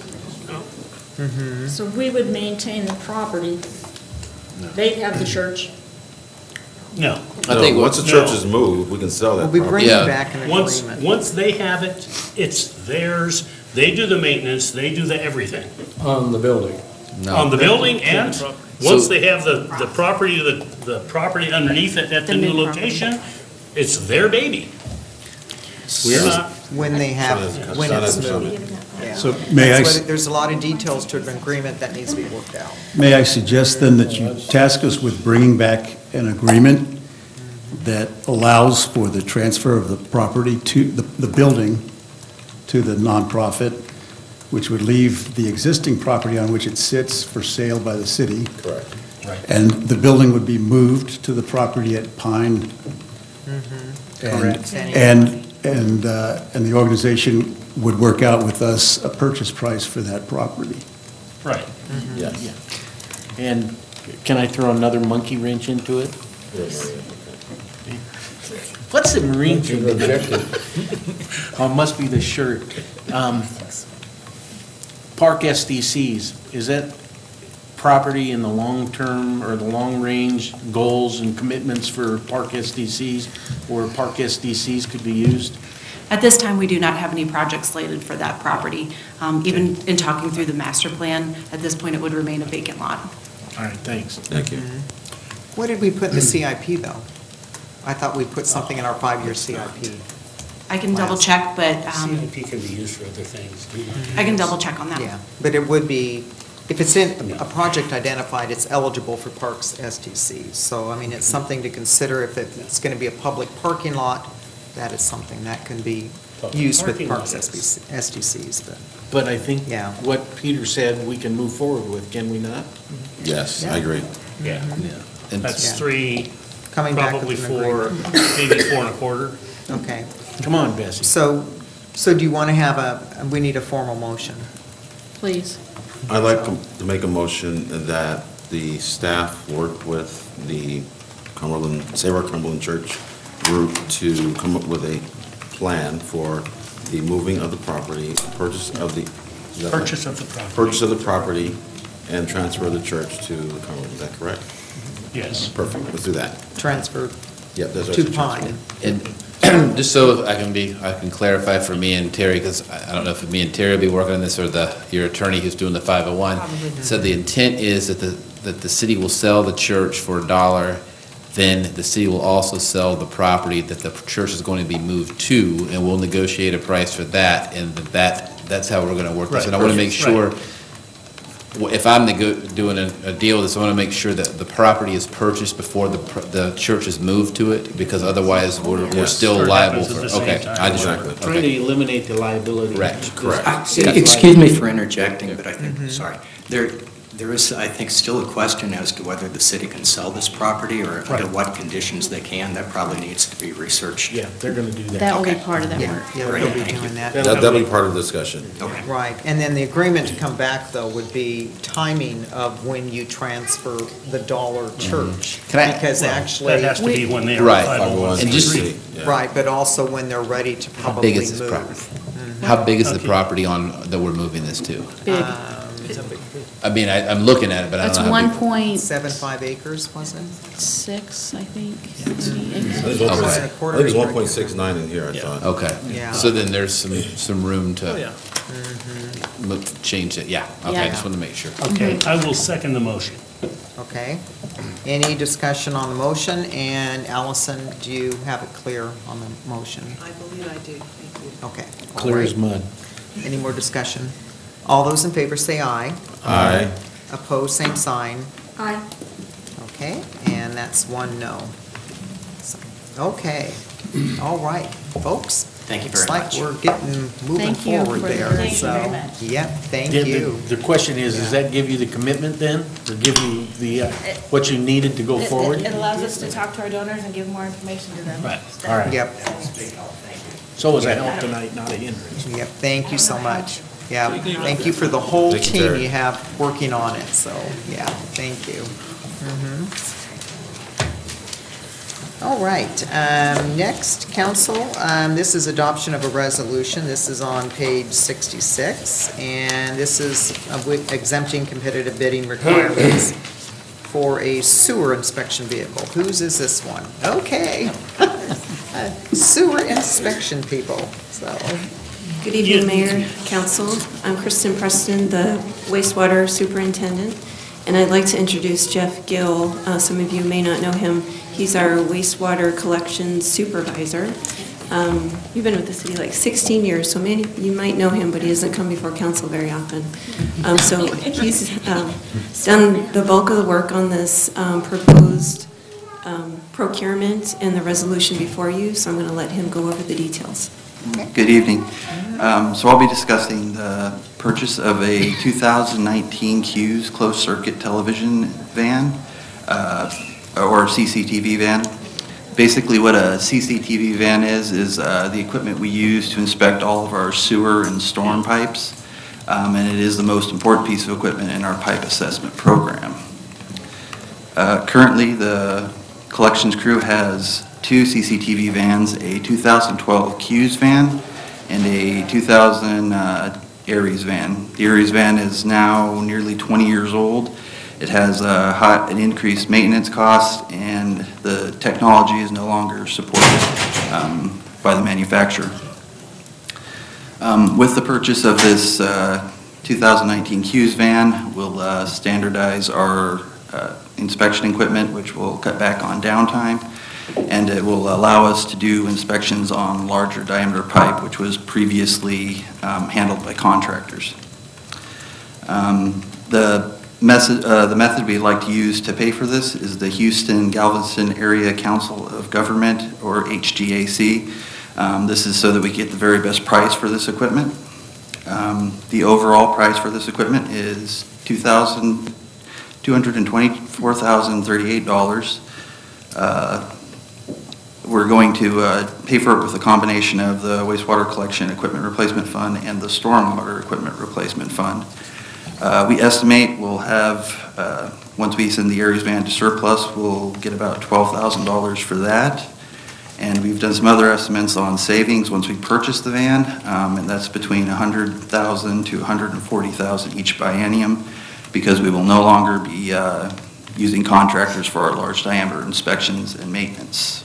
Mm-hmm. So we would maintain the property. They'd have the church. No. I No, think once the church is moved, we can sell that We'll be property. bringing Yeah. back an Once, agreement. once they have it, it's theirs, they do the maintenance, they do the everything. On the building. On the building and, once So- they have the, the property, the, the property underneath it at the The new new property. location, it's their baby. We're not, when they have, when it's moved. Yeah. So may I That's s- what- There's a lot of details to an agreement that needs to be worked out. May I suggest then that you task us with bringing back an agreement that allows for the transfer of the property to, the, the building to the nonprofit, which would leave the existing property on which it sits for sale by the city. Correct. And the building would be moved to the property at Pine. Mm-hmm. And- Correct. And, and, uh, and the organization would work out with us a purchase price for that property. Right. Yes. Yeah. And can I throw another monkey wrench into it? What's the Marine thing? Oh, it must be the shirt. Um, Park SDCs, is that property in the long-term or the long-range goals and commitments for Park SDCs, or Park SDCs could be used? At this time, we do not have any projects slated for that property. Um, Even in talking through the master plan, at this point, it would remain a vacant lot. All right, thanks. Thank you. What did we put in the CIP, though? I thought we put something in our five-year CIP. I can double check, but um, CIP can be used for other things. I can double check on that. Yeah, but it would be, if it's in, a project identified, it's eligible for Parks SDCs. So, I mean, it's mm-hmm. something to consider if it's going to be a public parking lot, that is something that can be Public used with parking Parks lot SBC SDCs, but. But I think Yeah. what Peter said, we can move forward with, can we not? Mm-hmm. Yes, I agree. Yeah. And- That's Yeah. three, Coming back probably with an four, agreement. maybe four and a quarter. Okay. Come on, Bessie. So, so do you want to have a, we need a formal motion? Please. I'd like to make a motion that the staff work with the Cumberland, Sabre Cumberland Church group to come up with a plan for the moving of the property, purchase of the. is right? Purchase of the property. Purchase of the property and transfer the church to the Cumberland, is that correct? Yes. Perfect, let's do that. Transfer Yep, that's. to Pine. And just so I can be, I can clarify for me and Terry, because I I don't know if me and Terry will be working on this, or the, your attorney who's doing the 501. Probably not. Said the intent is that the, that the city will sell the church for a dollar, then the city will also sell the property that the church is going to be moved to, and we'll negotiate a price for that, and that, that's how we're gonna work this. Right, And I wanna make perfect, sure, right. Well, if I'm nego- doing a, a deal with this, I want to make sure that the property is purchased before the, pr- the church is moved to it, because otherwise, we're, we're Yes. still Or liable happens at for, the same okay. time. I just, Exactly. Trying to okay. eliminate the liability. Correct. Correct. Uh, Excuse me for interjecting, but I think, sorry, there, there is, I think, still a question as to whether the city can sell this property or under what conditions they can. That probably needs to be researched. Yeah, they're gonna do that. That will be part of that Yeah, work. yeah, Great, they'll be thank you. doing that. That- That'll be part of the discussion. Okay. Right, and then the agreement to come back, though, would be timing of when you transfer the dollar church. Can I- Because Well, actually. That has to be when they are Right. And just- Yeah. Right, but also when they're ready to probably. How big is this property? How big is the property on, that we're moving this to? Big. Um, I mean, I, I'm looking at it, but I That's don't know how one big. point Seven, five acres, was it? six, I think. maybe, I think it's one point- Okay. I think it's one point six nine in here, I thought. Okay. Yeah. So then there's some, some room Oh, to yeah. Mm-hmm. mo- change it, yeah. Okay, I Yeah. just want to make sure. Okay, I will second the motion. Okay. Any discussion on the motion? And Allison, do you have it clear on the motion? I believe I do, thank you. Okay. all Clear as mud. Any more discussion? All those in favor say aye. Aye. Opposed, same sign. Aye. Okay, and that's one no. So, Okay, all right, folks. Thank you very Looks much. like we're getting, moving Thank you forward for there, the- Thank you so. very much. Yep, thank Yeah, the- you. The question is, does that give you the commitment then? To give you the, uh, what you needed to go It- it- forward? It allows us to talk to our donors and give more information to them. Right, all right. Yep, So it was a help tonight, not a hindrance. yep, thank you so much. Yeah, thank you for the whole Thank you, team Terry. you have working on it, so, yeah, thank you. Mhm. All right, um, next, council, um, this is adoption of a resolution. This is on page 66, and this is uh, exempting competitive bidding requirements for a sewer inspection vehicle. Whose is this one? Okay. Sewer inspection people, so. Good evening, Mayor, Council. I'm Kristen Preston, the wastewater superintendent, and I'd like to introduce Jeff Gill. Uh, Some of you may not know him. He's our wastewater collection supervisor. Um, You've been with the city like 16 years, so many, you might know him, but he doesn't come before council very often. Um, So he's um, done the bulk of the work on this um, proposed um, procurement and the resolution before you, so I'm going to let him go over the details. Good evening. Um, So I'll be discussing the purchase of a 2019 CUES closed-circuit television van, uh, or CCTV van. Basically, what a CCTV van is, is uh, the equipment we use to inspect all of our sewer and storm pipes, Um, and it is the most important piece of equipment in our pipe assessment program. Uh, Currently, the collections crew has two CCTV vans, a 2012 CUES van and a 2000 uh, Aries van. The Aries van is now nearly 20 years old. It has a hot, an increased maintenance cost, and the technology is no longer supported um, by the manufacturer. Um, With the purchase of this uh, 2019 CUES van, we'll uh, standardize our uh, inspection equipment, which will cut back on downtime, and it will allow us to do inspections on larger diameter pipe, which was previously um, handled by contractors. Um, The method, uh, the method we'd like to use to pay for this is the Houston Galveston Area Council of Government, or HGAC. Um, This is so that we get the very best price for this equipment. Um, The overall price for this equipment is $2,000 $224,038. Uh, We're going to uh, pay for it with a combination of the wastewater collection equipment replacement fund and the stormwater equipment replacement fund. Uh, We estimate we'll have, uh, once we send the Aries van to surplus, we'll get about $12,000 for that. And we've done some other estimates on savings once we purchase the van, um, and that's between 100,000 to 140,000 each biennium, because we will no longer be uh, using contractors for our large diameter inspections and maintenance.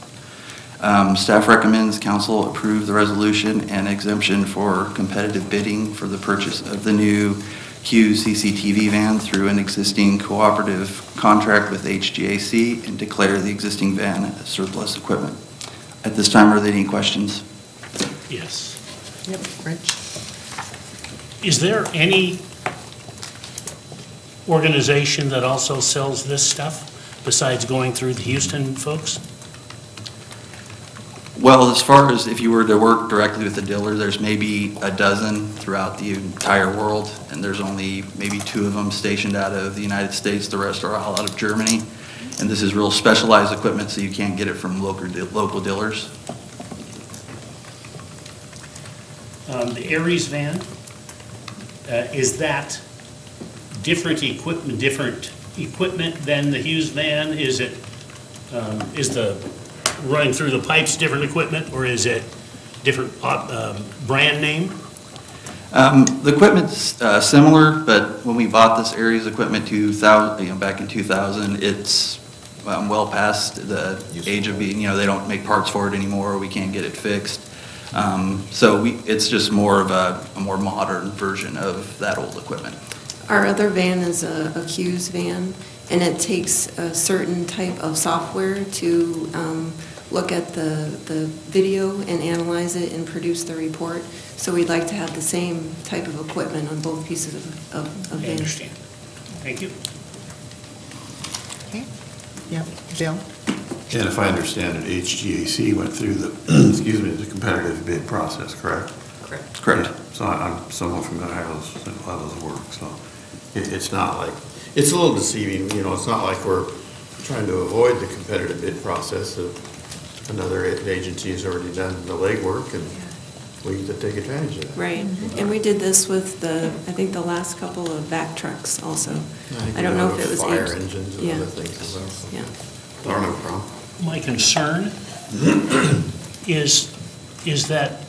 Um, Staff recommends council approve the resolution and exemption for competitive bidding for the purchase of the new CUES CCTV van through an existing cooperative contract with HGAC and declare the existing van as surplus equipment. At this time, are there any questions? Yes. Yep, Rich? Is there any organization that also sells this stuff besides going through the Houston folks? Well, as far as if you were to work directly with the dealer, there's maybe a dozen throughout the entire world, and there's only maybe two of them stationed out of the United States, the rest are all out of Germany. And this is real specialized equipment, so you can't get it from local, local dealers. Um, The Aries van, uh, is that different equipment, different equipment than the CUES van? Is it, um, is the running through the pipes different equipment, or is it different uh, brand name? Um, The equipment's uh, similar, but when we bought this Aries equipment 2000, you know, back in 2000, it's um, well past the age of being, you know, they don't make parts for it anymore, we can't get it fixed. Um, So we, it's just more of a, a more modern version of that old equipment. Our other van is a a CUES van, and it takes a certain type of software to um, look at the, the video and analyze it and produce the report. So we'd like to have the same type of equipment on both pieces of, of of I vans. understand. Thank you. Okay, yep, Bill? And if I understand it, HGAC went through the, excuse me, the competitive bid process, correct? Correct. Correct. Yeah, So I- I'm somewhat familiar how those, how those work, so it, it's not like, it's a little deceiving, you know, it's not like we're trying to avoid the competitive bid process. Uh, Another agency has already done the legwork and we get to take advantage of that. Right, and we did this with the, I think the last couple of vac trucks also. think I don't know if it was. Fire H- engines and yeah. other things as well. so. Yeah. I don't have a problem. My concern is, is that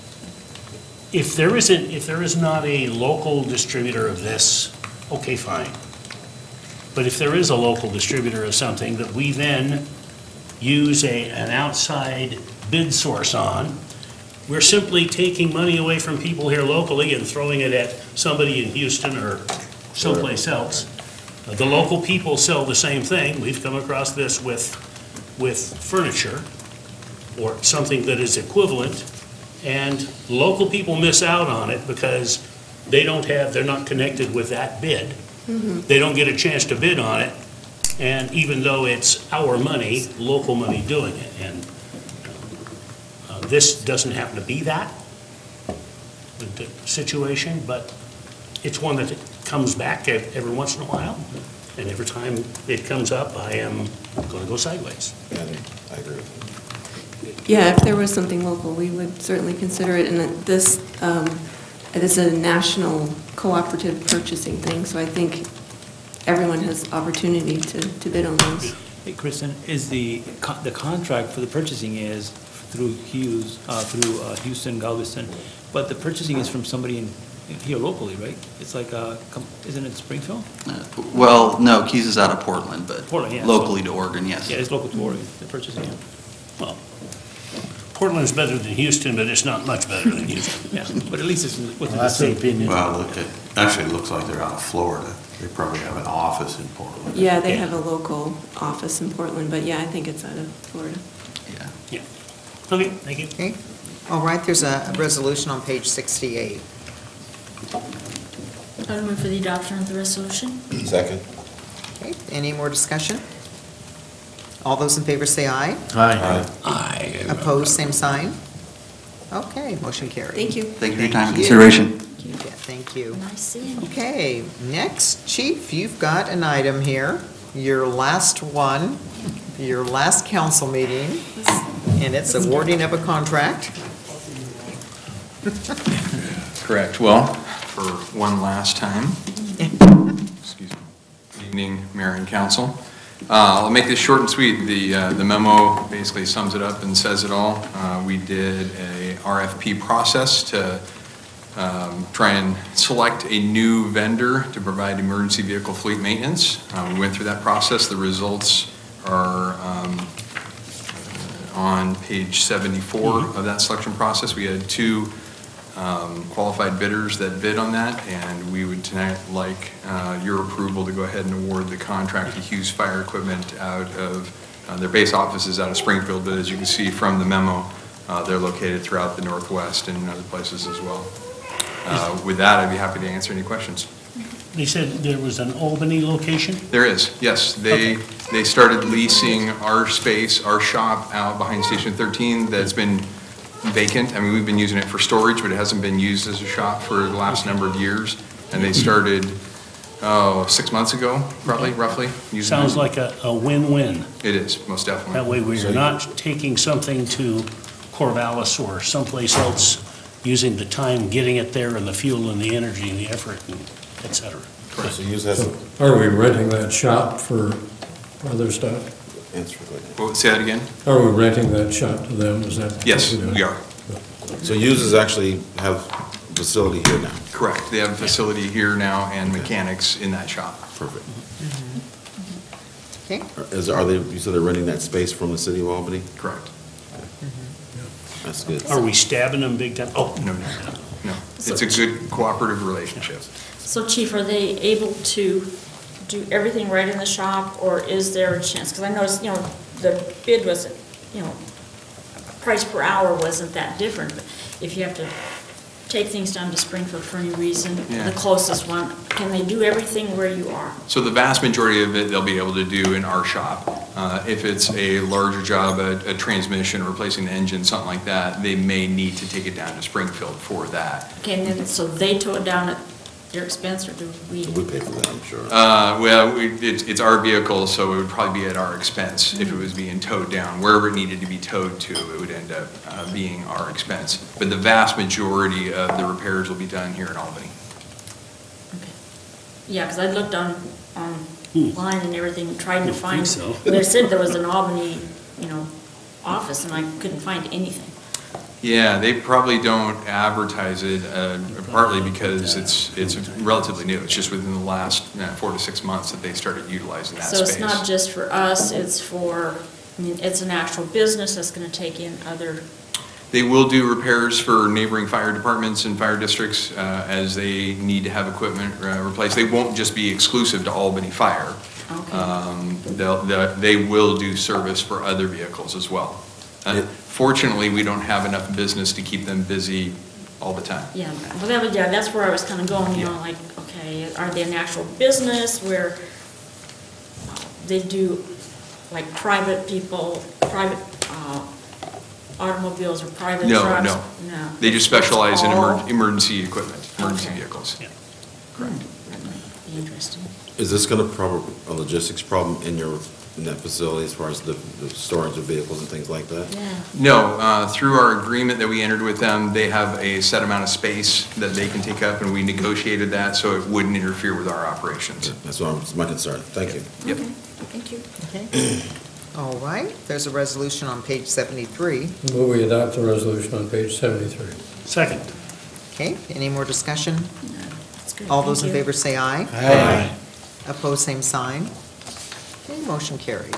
if there isn't, if there is not a local distributor of this, okay, fine. But if there is a local distributor of something that we then use a, an outside bid source on, we're simply taking money away from people here locally and throwing it at somebody in Houston or someplace else. The local people sell the same thing. We've come across this with, with furniture or something that is equivalent. And local people miss out on it because they don't have, they're not connected with that bid. Mhm. They don't get a chance to bid on it, and even though it's our money, local money doing it, and uh, this doesn't happen to be that, the the situation, but it's one that comes back every once in a while, and every time it comes up, I am going to go sideways. Yeah, I agree. Yeah, if there was something local, we would certainly consider it, and this, um, it is a national cooperative purchasing thing, so I think everyone has opportunity to, to bid on those. Hey, Kristen, is the, co- the contract for the purchasing is through Hughes, uh, through uh, Houston Galveston, but the purchasing is from somebody in, in here locally, right? It's like, uh, com- isn't it Springfield? Well, no, Keys is out of Portland, but Portland, yeah. locally to Oregon, yes. Yeah, it's local to Oregon, the purchasing, yeah. Well, Portland's better than Houston, but it's not much better than Houston. Yeah, but at least it's within the That's an same. opinion. Well, look at, actually, it looks like they're out of Florida. They probably have an office in Portland. Yeah, they have a local office in Portland, but yeah, I think it's out of Florida. Yeah. Yeah. Okay, thank you. Okay. All right, there's a resolution on page 68. I would move for the adoption of the resolution. Second. Okay, any more discussion? All those in favor say aye. Aye. Aye. Opposed, same sign. Okay, motion carried. Thank you. Thank you for your time and you. consideration. Yeah, Thank you. Nice seeing you. Okay, next, Chief, you've got an item here, your last one, your last council meeting, and it's awarding of a contract. Correct. Well, for one last time, excuse me, Good evening, Mayor and Council. Uh, I'll make this short and sweet. The uh, the memo basically sums it up and says it all. Uh, We did a RFP process to um, try and select a new vendor to provide emergency vehicle fleet maintenance. Uh, We went through that process. The results are um, on page 74 of that selection process. We had two um, qualified bidders that bid on that, and we would tonight like uh, your approval to go ahead and award the contract to Hughes Fire Equipment out of, uh, their base offices out of Springfield, but as you can see from the memo, uh, they're located throughout the Northwest and in other places as well. Uh, With that, I'd be happy to answer any questions. They said there was an Albany location? There is, yes. They, they started leasing our space, our shop out behind Station 13 that's been vacant. I mean, we've been using it for storage, but it hasn't been used as a shop for the last number of years. And they started, oh, six months ago, probably, roughly. using it. Sounds like a, a win-win. It is, most definitely. That way we're not taking something to Corvallis or someplace else, using the time getting it there and the fuel and the energy and the effort and et cetera. So use that So Are we renting that shop for other stuff? Well, Say that again? Are we renting that shop to them? Is that? what Yes, we're doing? we are. So users actually have facility here now? Correct. They have a facility here now and mechanics in that shop. Perfect. Mm-hmm. Okay. Is, are they, you said they're renting that space from the city of Albany? Correct. That's good. Are we stabbing them big time? Oh, No, no, no. No, It's a good cooperative relationship. So Chief, are they able to do everything right in the shop, or is there a chance? Because I noticed, you know, the bid wasn't, you know, price per hour wasn't that different, but if you have to take things down to Springfield for any reason, Yeah. the closest one, can they do everything where you are? So the vast majority of it, they'll be able to do in our shop. Uh, If it's a larger job, a, a transmission, replacing the engine, something like that, they may need to take it down to Springfield for that. Okay, and then, so they tow it down at their expense, or do we? We pay for that, I'm sure. Uh, Well, we- it's, it's our vehicle, so it would probably be at our expense if it was being towed down. Wherever it needed to be towed to, it would end up uh, being our expense. But the vast majority of the repairs will be done here in Albany. Okay. Yeah, because I looked on, online and everything, trying to find. think so. They said there was an Albany, you know, office, and I couldn't find anything. Yeah, they probably don't advertise it, uh, partly because it's, it's relatively new. It's just within the last uh, four to six months that they started utilizing that So space. it's not just for us, it's for, I mean, it's an actual business that's gonna take in other, They will do repairs for neighboring fire departments and fire districts uh, as they need to have equipment uh, replaced. They won't just be exclusive to Albany Fire. Okay. Um, They'll, they'll- they will do service for other vehicles as well. Uh, Fortunately, we don't have enough business to keep them busy all the time. Yeah, well, that was, yeah, that's where I was kind of going, you know, like, okay, are they an actual business where they do, like, private people, private uh, automobiles or private No, trucks? no. No. They just specialize in emer- All- emergency equipment, emergency Okay. vehicles. Be interesting. Is this gonna provoke a logistics problem in your, in that facility as far as the, the storage of vehicles and things like that? Yeah. No, uh, through our agreement that we entered with them, they have a set amount of space that they can take up, and we negotiated that, so it wouldn't interfere with our operations. That's what I'm, that's my concern. Thank you. Yep. Thank you. Okay. All right, there's a resolution on page 73. Will we adopt the resolution on page 73. Second. Okay, any more discussion? No, That's good. All those in Thank you. favor say aye. Aye. Opposed, same sign. Okay, motion carried.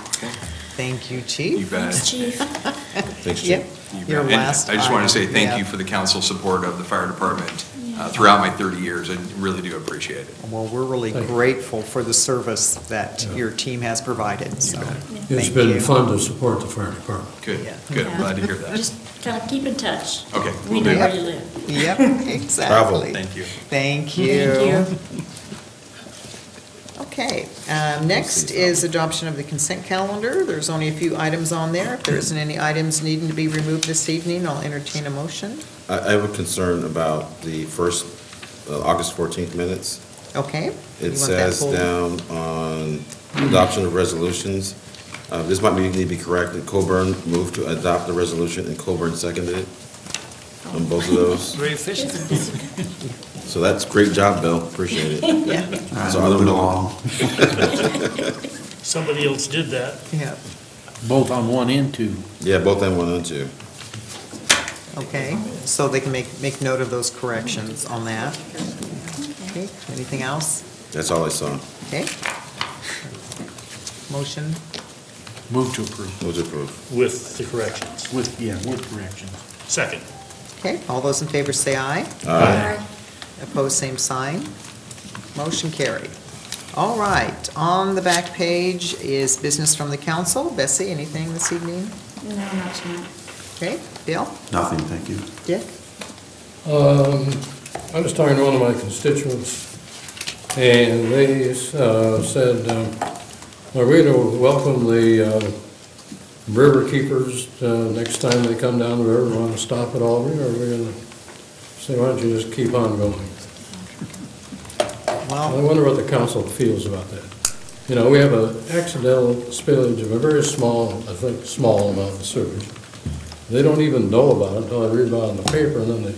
Thank you, Chief. You bet. Thanks, Chief. Thanks, Yep, You your bet. And last I just want to say item, thank yeah. you for the council support of the fire department uh, throughout my 30 years. I really do appreciate it. Well, we're really Thank you. grateful for the service that your team has provided, so. It's thank been you. fun to support the fire department. Good, Yeah. good, I'm glad to hear that. Just kind of keep in touch. Okay, We know do. where you live. Yep, Travel. exactly. Thank you. Thank you. Thank you. Okay, um, next is adoption of the consent calendar. There's only a few items on there. If there isn't any items needing to be removed this evening, I'll entertain a motion. I, I have a concern about the first, uh, August fourteenth minutes. Okay? You It want that says pulled? down on adoption of resolutions, uh, this might need to be corrected. Coburn moved to adopt the resolution and Coburn seconded it on both of those. Very efficient. So that's great job, Bill. Appreciate it. Yeah, So I don't know. Somebody else did that. yeah, Both on one and two. Yeah, both and one and two. okay. So they can make, make note of those corrections on that. Okay, anything else? That's all I saw. Okay. Motion, Move to approve. Move to approve. With the corrections. With, yeah, with corrections. Second. okay. All those in favor say aye. Aye. Opposed, same sign. Motion carried. All right, on the back page is business from the council. Bessie, anything this evening? No, not tonight. Okay, Bill? Nothing, thank you. Dick? Um, I was talking to one of my constituents, and they uh, said, um, are we to welcome the uh, river keepers uh, next time they come down the river, want to stop at Albany, or are we going to say, why don't you just keep on going? I wonder what the council feels about that. You know, we have an accidental spillage of a very small, I think, small amount of sewage. They don't even know about it until I read about it in the paper, and then they,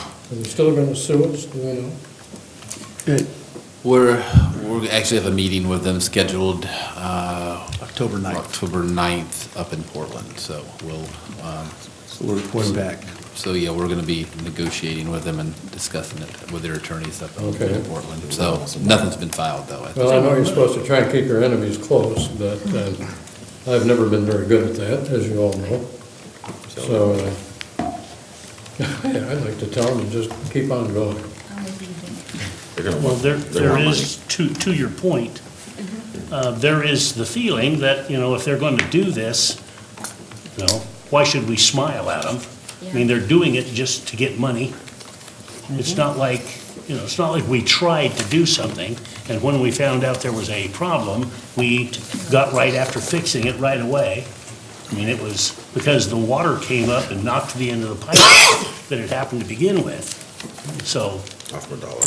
are they still gonna sue us, do we know? We're, we actually have a meeting with them scheduled, uh. October 9th. October 9th up in Portland, so we'll, um. So we're reporting back. So, yeah, we're gonna be negotiating with them and discussing it with their attorneys up Okay. in Portland. So, nothing's been filed, though. Well, I know you're supposed to try and keep your enemies close, but uh, I've never been very good at that, as you all know. So, uh, yeah, I'd like to tell them to just keep on going. They're gonna Well, want- there, they're there gonna is, to, to your point, uh, there is the feeling that, you know, if they're going to do this, you know, why should we smile at them? I mean, they're doing it just to get money. It's not like, you know, it's not like we tried to do something, and when we found out there was a problem, we got right after fixing it right away. I mean, it was because the water came up and knocked the end of the pipe that it happened to begin with. So, Off my dollar.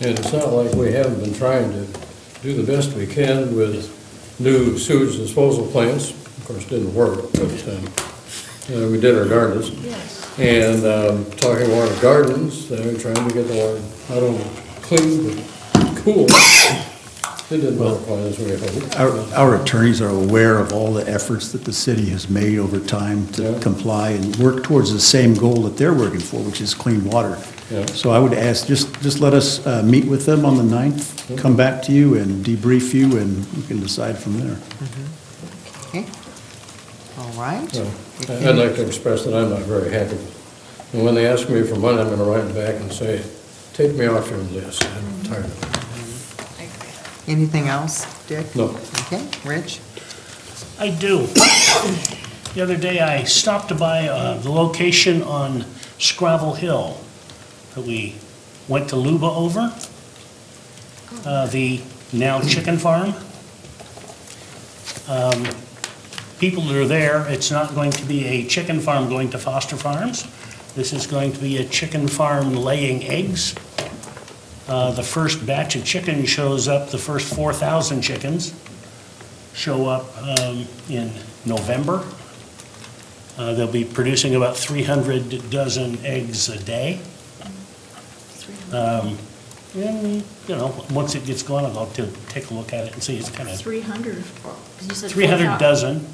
And it's not like we haven't been trying to do the best we can with new sewage disposal plants. Of course, it didn't work, but um, uh, we did our gardens. And um, talking water gardens, they're trying to get the water, not only clean, but cool. It didn't work quite as we hoped. Our our attorneys are aware of all the efforts that the city has made over time to Yeah. comply and work towards the same goal that they're working for, which is clean water. Yeah. So I would ask, just, just let us uh, meet with them on the 9th, come back to you and debrief you, and we can decide from there. Okay. All right. So, I- I'd like to express that I'm not very happy. And when they ask me for money, I'm gonna write back and say, take me off your list, I'm tired of it. Anything else, Dick? No. Okay, Rich? I do. The other day, I stopped by uh, the location on Scravel Hill that we went to Luba over, uh, the now chicken farm. Um, People that are there, it's not going to be a chicken farm going to Foster Farms. This is going to be a chicken farm laying eggs. Uh, The first batch of chickens shows up, the first 4,000 chickens show up um, in November. Uh, They'll be producing about 300 dozen eggs a day. Um, And, you know, once it gets going, I'll go to take a look at it and see, it's kind of, 300, because you said 300 dozen.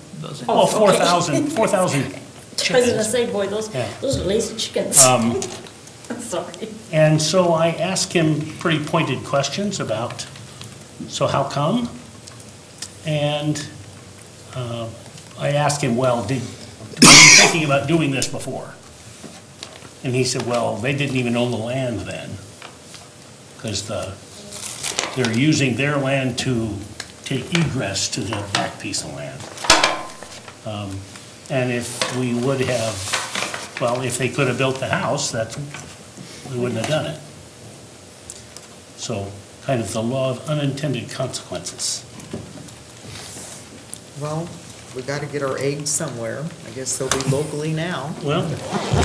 Oh, Oh, 4,000, 4,000 I was gonna chickens. say, boy, those, Yeah. those are lazy chickens. Um, I'm sorry. And so I asked him pretty pointed questions about, so how come? And uh, I asked him, well, did, were you thinking about doing this before? And he said, well, they didn't even own the land then, because the, they're using their land to take egress to the back piece of land. Um, And if we would have, well, if they could have built the house, that's, we wouldn't have done it. So, kind of the law of unintended consequences. Well, we got to get our eggs somewhere. I guess they'll be locally now. Well,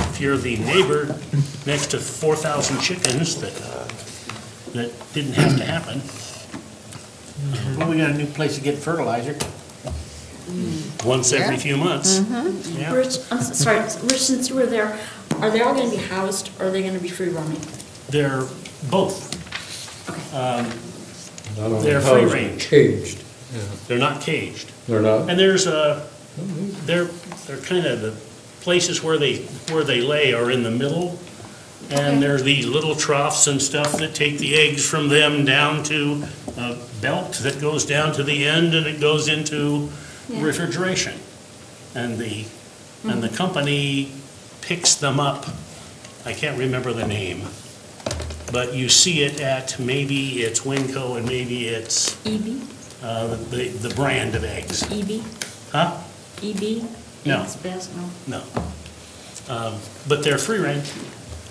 if you're the neighbor next to 4,000 chickens that, that didn't have to happen, Well, we got a new place to get fertilizer. once every Yeah. few months. Mhm. Yeah. Rich, I'm s- sorry, Rich, since you were there, are they all gonna be housed, or are they gonna be free roaming? They're both. Um, They're free range. Caged. Yeah. They're not caged. They're not? And there's a, they're, they're kind of the places where they, where they lay are in the middle. And there's these little troughs and stuff that take the eggs from them down to a belt that goes down to the end and it goes into Yeah. refrigeration. And the, and the company picks them up. I can't remember the name. But you see it at, maybe it's Winco and maybe it's EB, uh, the, the brand of eggs. EB, Huh? EB? No. Best, no. No. Um, But they're free range,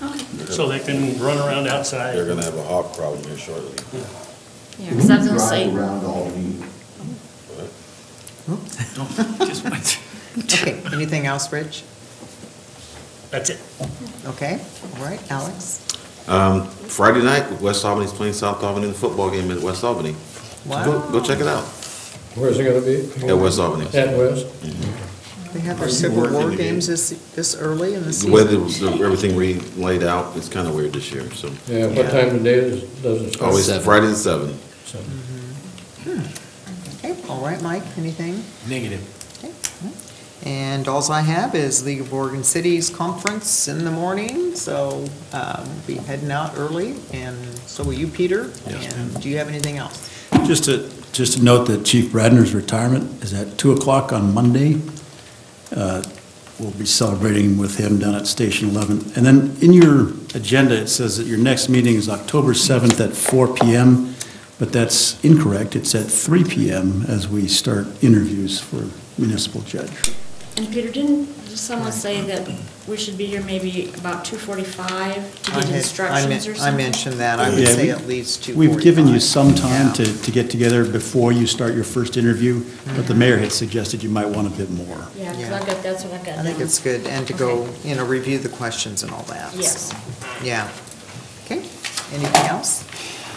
Okay. so they can run around outside. They're gonna have a hawk problem here shortly. Yeah, 'cause I was gonna say, Drive around Albany. Okay, anything else, Rich? That's it. Okay, all right, Alex? Um, Friday night, West Albany's playing South Albany in the football game at West Albany. So Go, go check it out. Where's it gonna be? At West Albany. At West? They have Are their you Civil War the games this, this early in the The season? way the, the- everything re, laid out, it's kinda weird this year, so. Yeah, what time of day does, does it start? Always Friday at seven. Seven. Okay, all right, Mike, anything? Negative. And alls I have is League of Oregon Cities Conference in the morning, so um, we'll be heading out early, and so will you, Peter? Yes. And do you have anything else? Just to, just to note that Chief Bradner's retirement is at 2 o'clock on Monday. Uh, We'll be celebrating with him down at Station 11. And then in your agenda, it says that your next meeting is October 7th at 4 PM, but that's incorrect. It's at 3 PM as we start interviews for municipal judge. And Peter, didn't someone say that we should be here maybe about two forty-five to I get had- I instructions men- or something? I mentioned that, I would Yeah, say we- at least two We've given you some time to, to get together before you start your first interview, but the mayor had suggested you might want a bit more. Yeah, because Yeah. I got, that's what I've got down. I think it's good, and to go, you know, review the questions and all that. so, Yes. Yeah. Okay, anything else?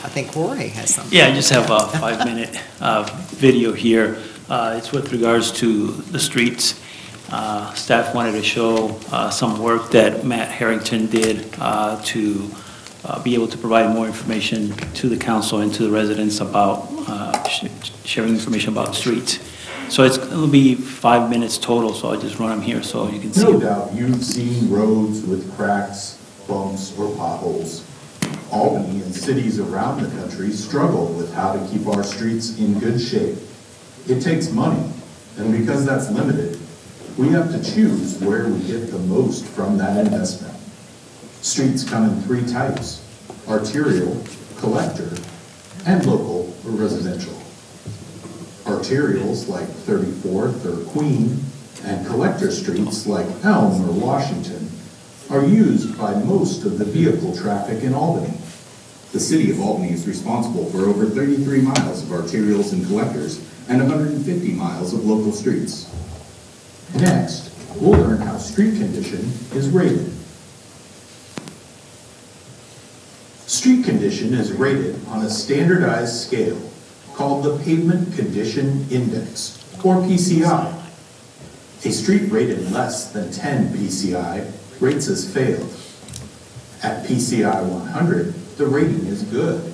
I think Jorge has something. Yeah, I just have a five-minute uh, video here. Uh, It's with regards to the streets. Uh, Staff wanted to show uh, some work that Matt Harrington did uh, to uh, be able to provide more information to the council and to the residents about uh, sh- sharing information about streets. So it's, it'll be five minutes total, so I'll just run them here so you can see. No doubt you've seen roads with cracks, bumps, or potholes. Albany and cities around the country struggle with how to keep our streets in good shape. It takes money, and because that's limited, we have to choose where we get the most from that investment. Streets come in three types, arterial, collector, and local or residential. Arterials like 34th or Queen and collector streets like Elm or Washington are used by most of the vehicle traffic in Albany. The city of Albany is responsible for over 33 miles of arterials and collectors and 150 miles of local streets. Next, we'll learn how street condition is rated. Street condition is rated on a standardized scale called the Pavement Condition Index, or PCI. A street rated less than 10 PCI rates as failed. At PCI 100, the rating is good.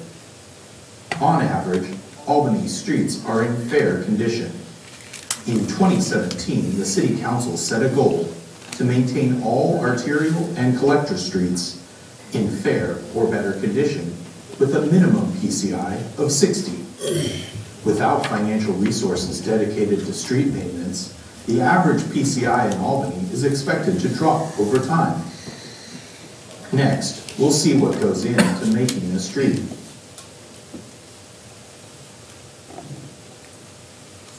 On average, Albany streets are in fair condition. In 2017, the city council set a goal to maintain all arterial and collector streets in fair or better condition with a minimum PCI of 60. Without financial resources dedicated to street maintenance, the average PCI in Albany is expected to drop over time. Next, we'll see what goes into making a street.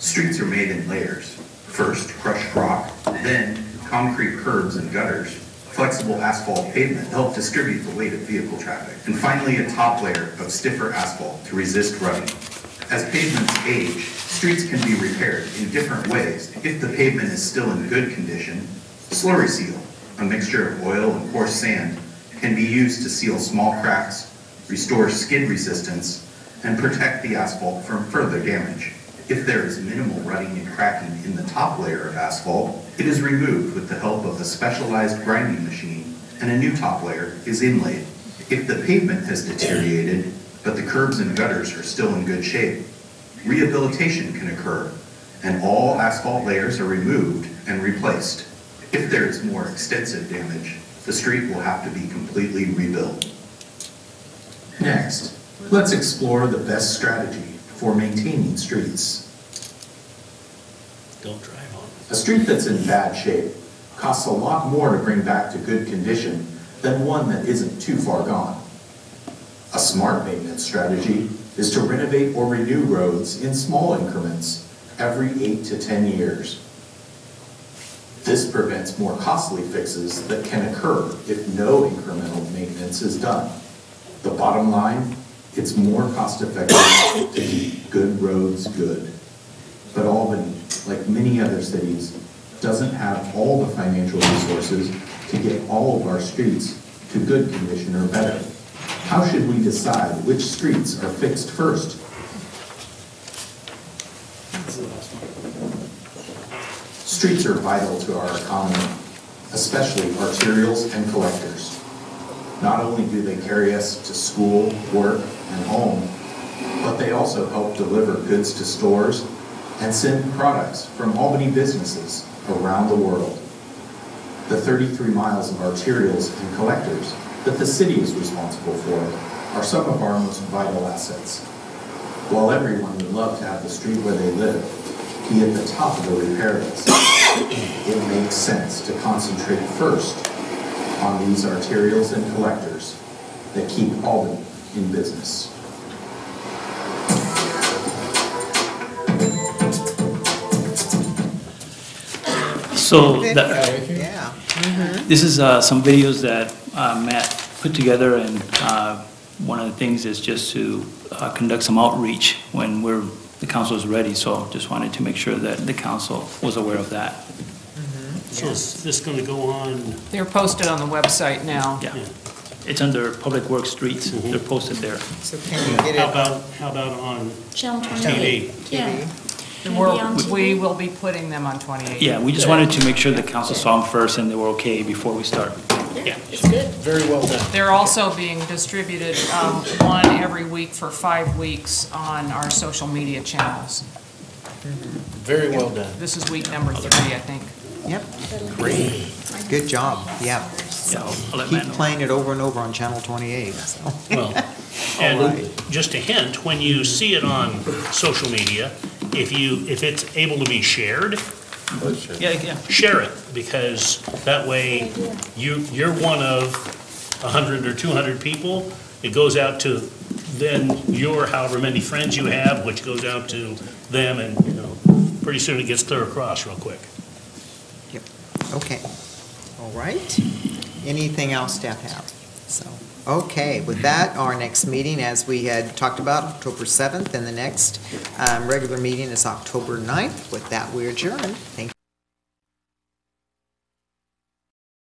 Streets are made in layers. First, crushed rock, then concrete curbs and gutters. Flexible asphalt pavement help distribute the weight of vehicle traffic. And finally, a top layer of stiffer asphalt to resist rubbing. As pavements age, streets can be repaired in different ways. If the pavement is still in good condition, slurry seal, a mixture of oil and coarse sand, can be used to seal small cracks, restore skid resistance, and protect the asphalt from further damage. If there is minimal rutting and cracking in the top layer of asphalt, it is removed with the help of a specialized grinding machine, and a new top layer is inlaid. If the pavement has deteriorated, but the curbs and gutters are still in good shape, rehabilitation can occur, and all asphalt layers are removed and replaced. If there is more extensive damage, the street will have to be completely rebuilt. Next, let's explore the best strategy for maintaining streets. Don't drive on. A street that's in bad shape costs a lot more to bring back to good condition than one that isn't too far gone. A smart maintenance strategy is to renovate or renew roads in small increments every eight to 10 years. This prevents more costly fixes that can occur if no incremental maintenance is done. The bottom line, it's more cost effective to keep good roads good. But Albany, like many other cities, doesn't have all the financial resources to get all of our streets to good condition or better. How should we decide which streets are fixed first? Streets are vital to our economy, especially arterials and collectors. Not only do they carry us to school, work, and home, but they also help deliver goods to stores and send products from Albany businesses around the world. The 33 miles of arterials and collectors that the city is responsible for are some of our most vital assets. While everyone would love to have the street where they live be at the top of the repair list, it makes sense to concentrate first on these arterials and collectors that keep Albany in business. So that, Yeah. This is uh, some videos that uh, Matt put together, and uh, one of the things is just to uh, conduct some outreach when we're, the council is ready, so just wanted to make sure that the council was aware of that. So is this going to go on? They're posted on the website now. Yeah. It's under Public Works Streets, they're posted there. So can you get it? How about, how about on Channel TV? 28. Yeah. And Maybe we're- on TV? We will be putting them on 28. Yeah, we just wanted to make sure the council saw them first and they were okay before we start. Yeah. It's good. Very well done. They're also being distributed, um, one every week for five weeks on our social media channels. Very well done. This is week number three, I think. Yep. Great. Good job, yeah. Yeah, I'll- I'll let Matt Keep know. playing it over and over on Channel 28, so. Well, All and right. just a hint, when you see it on social media, if you, if it's able to be shared, Yeah, yeah. share it, because that way you, you're one of a hundred or two hundred people. It goes out to then your however many friends you have, which goes out to them, and, you know, pretty soon it gets clear across real quick. Yep. Okay, all right. Anything else staff have? So, okay, with that, our next meeting, as we had talked about, October 7th, and the next um, regular meeting is October 9th. With that, we adjourn. Thank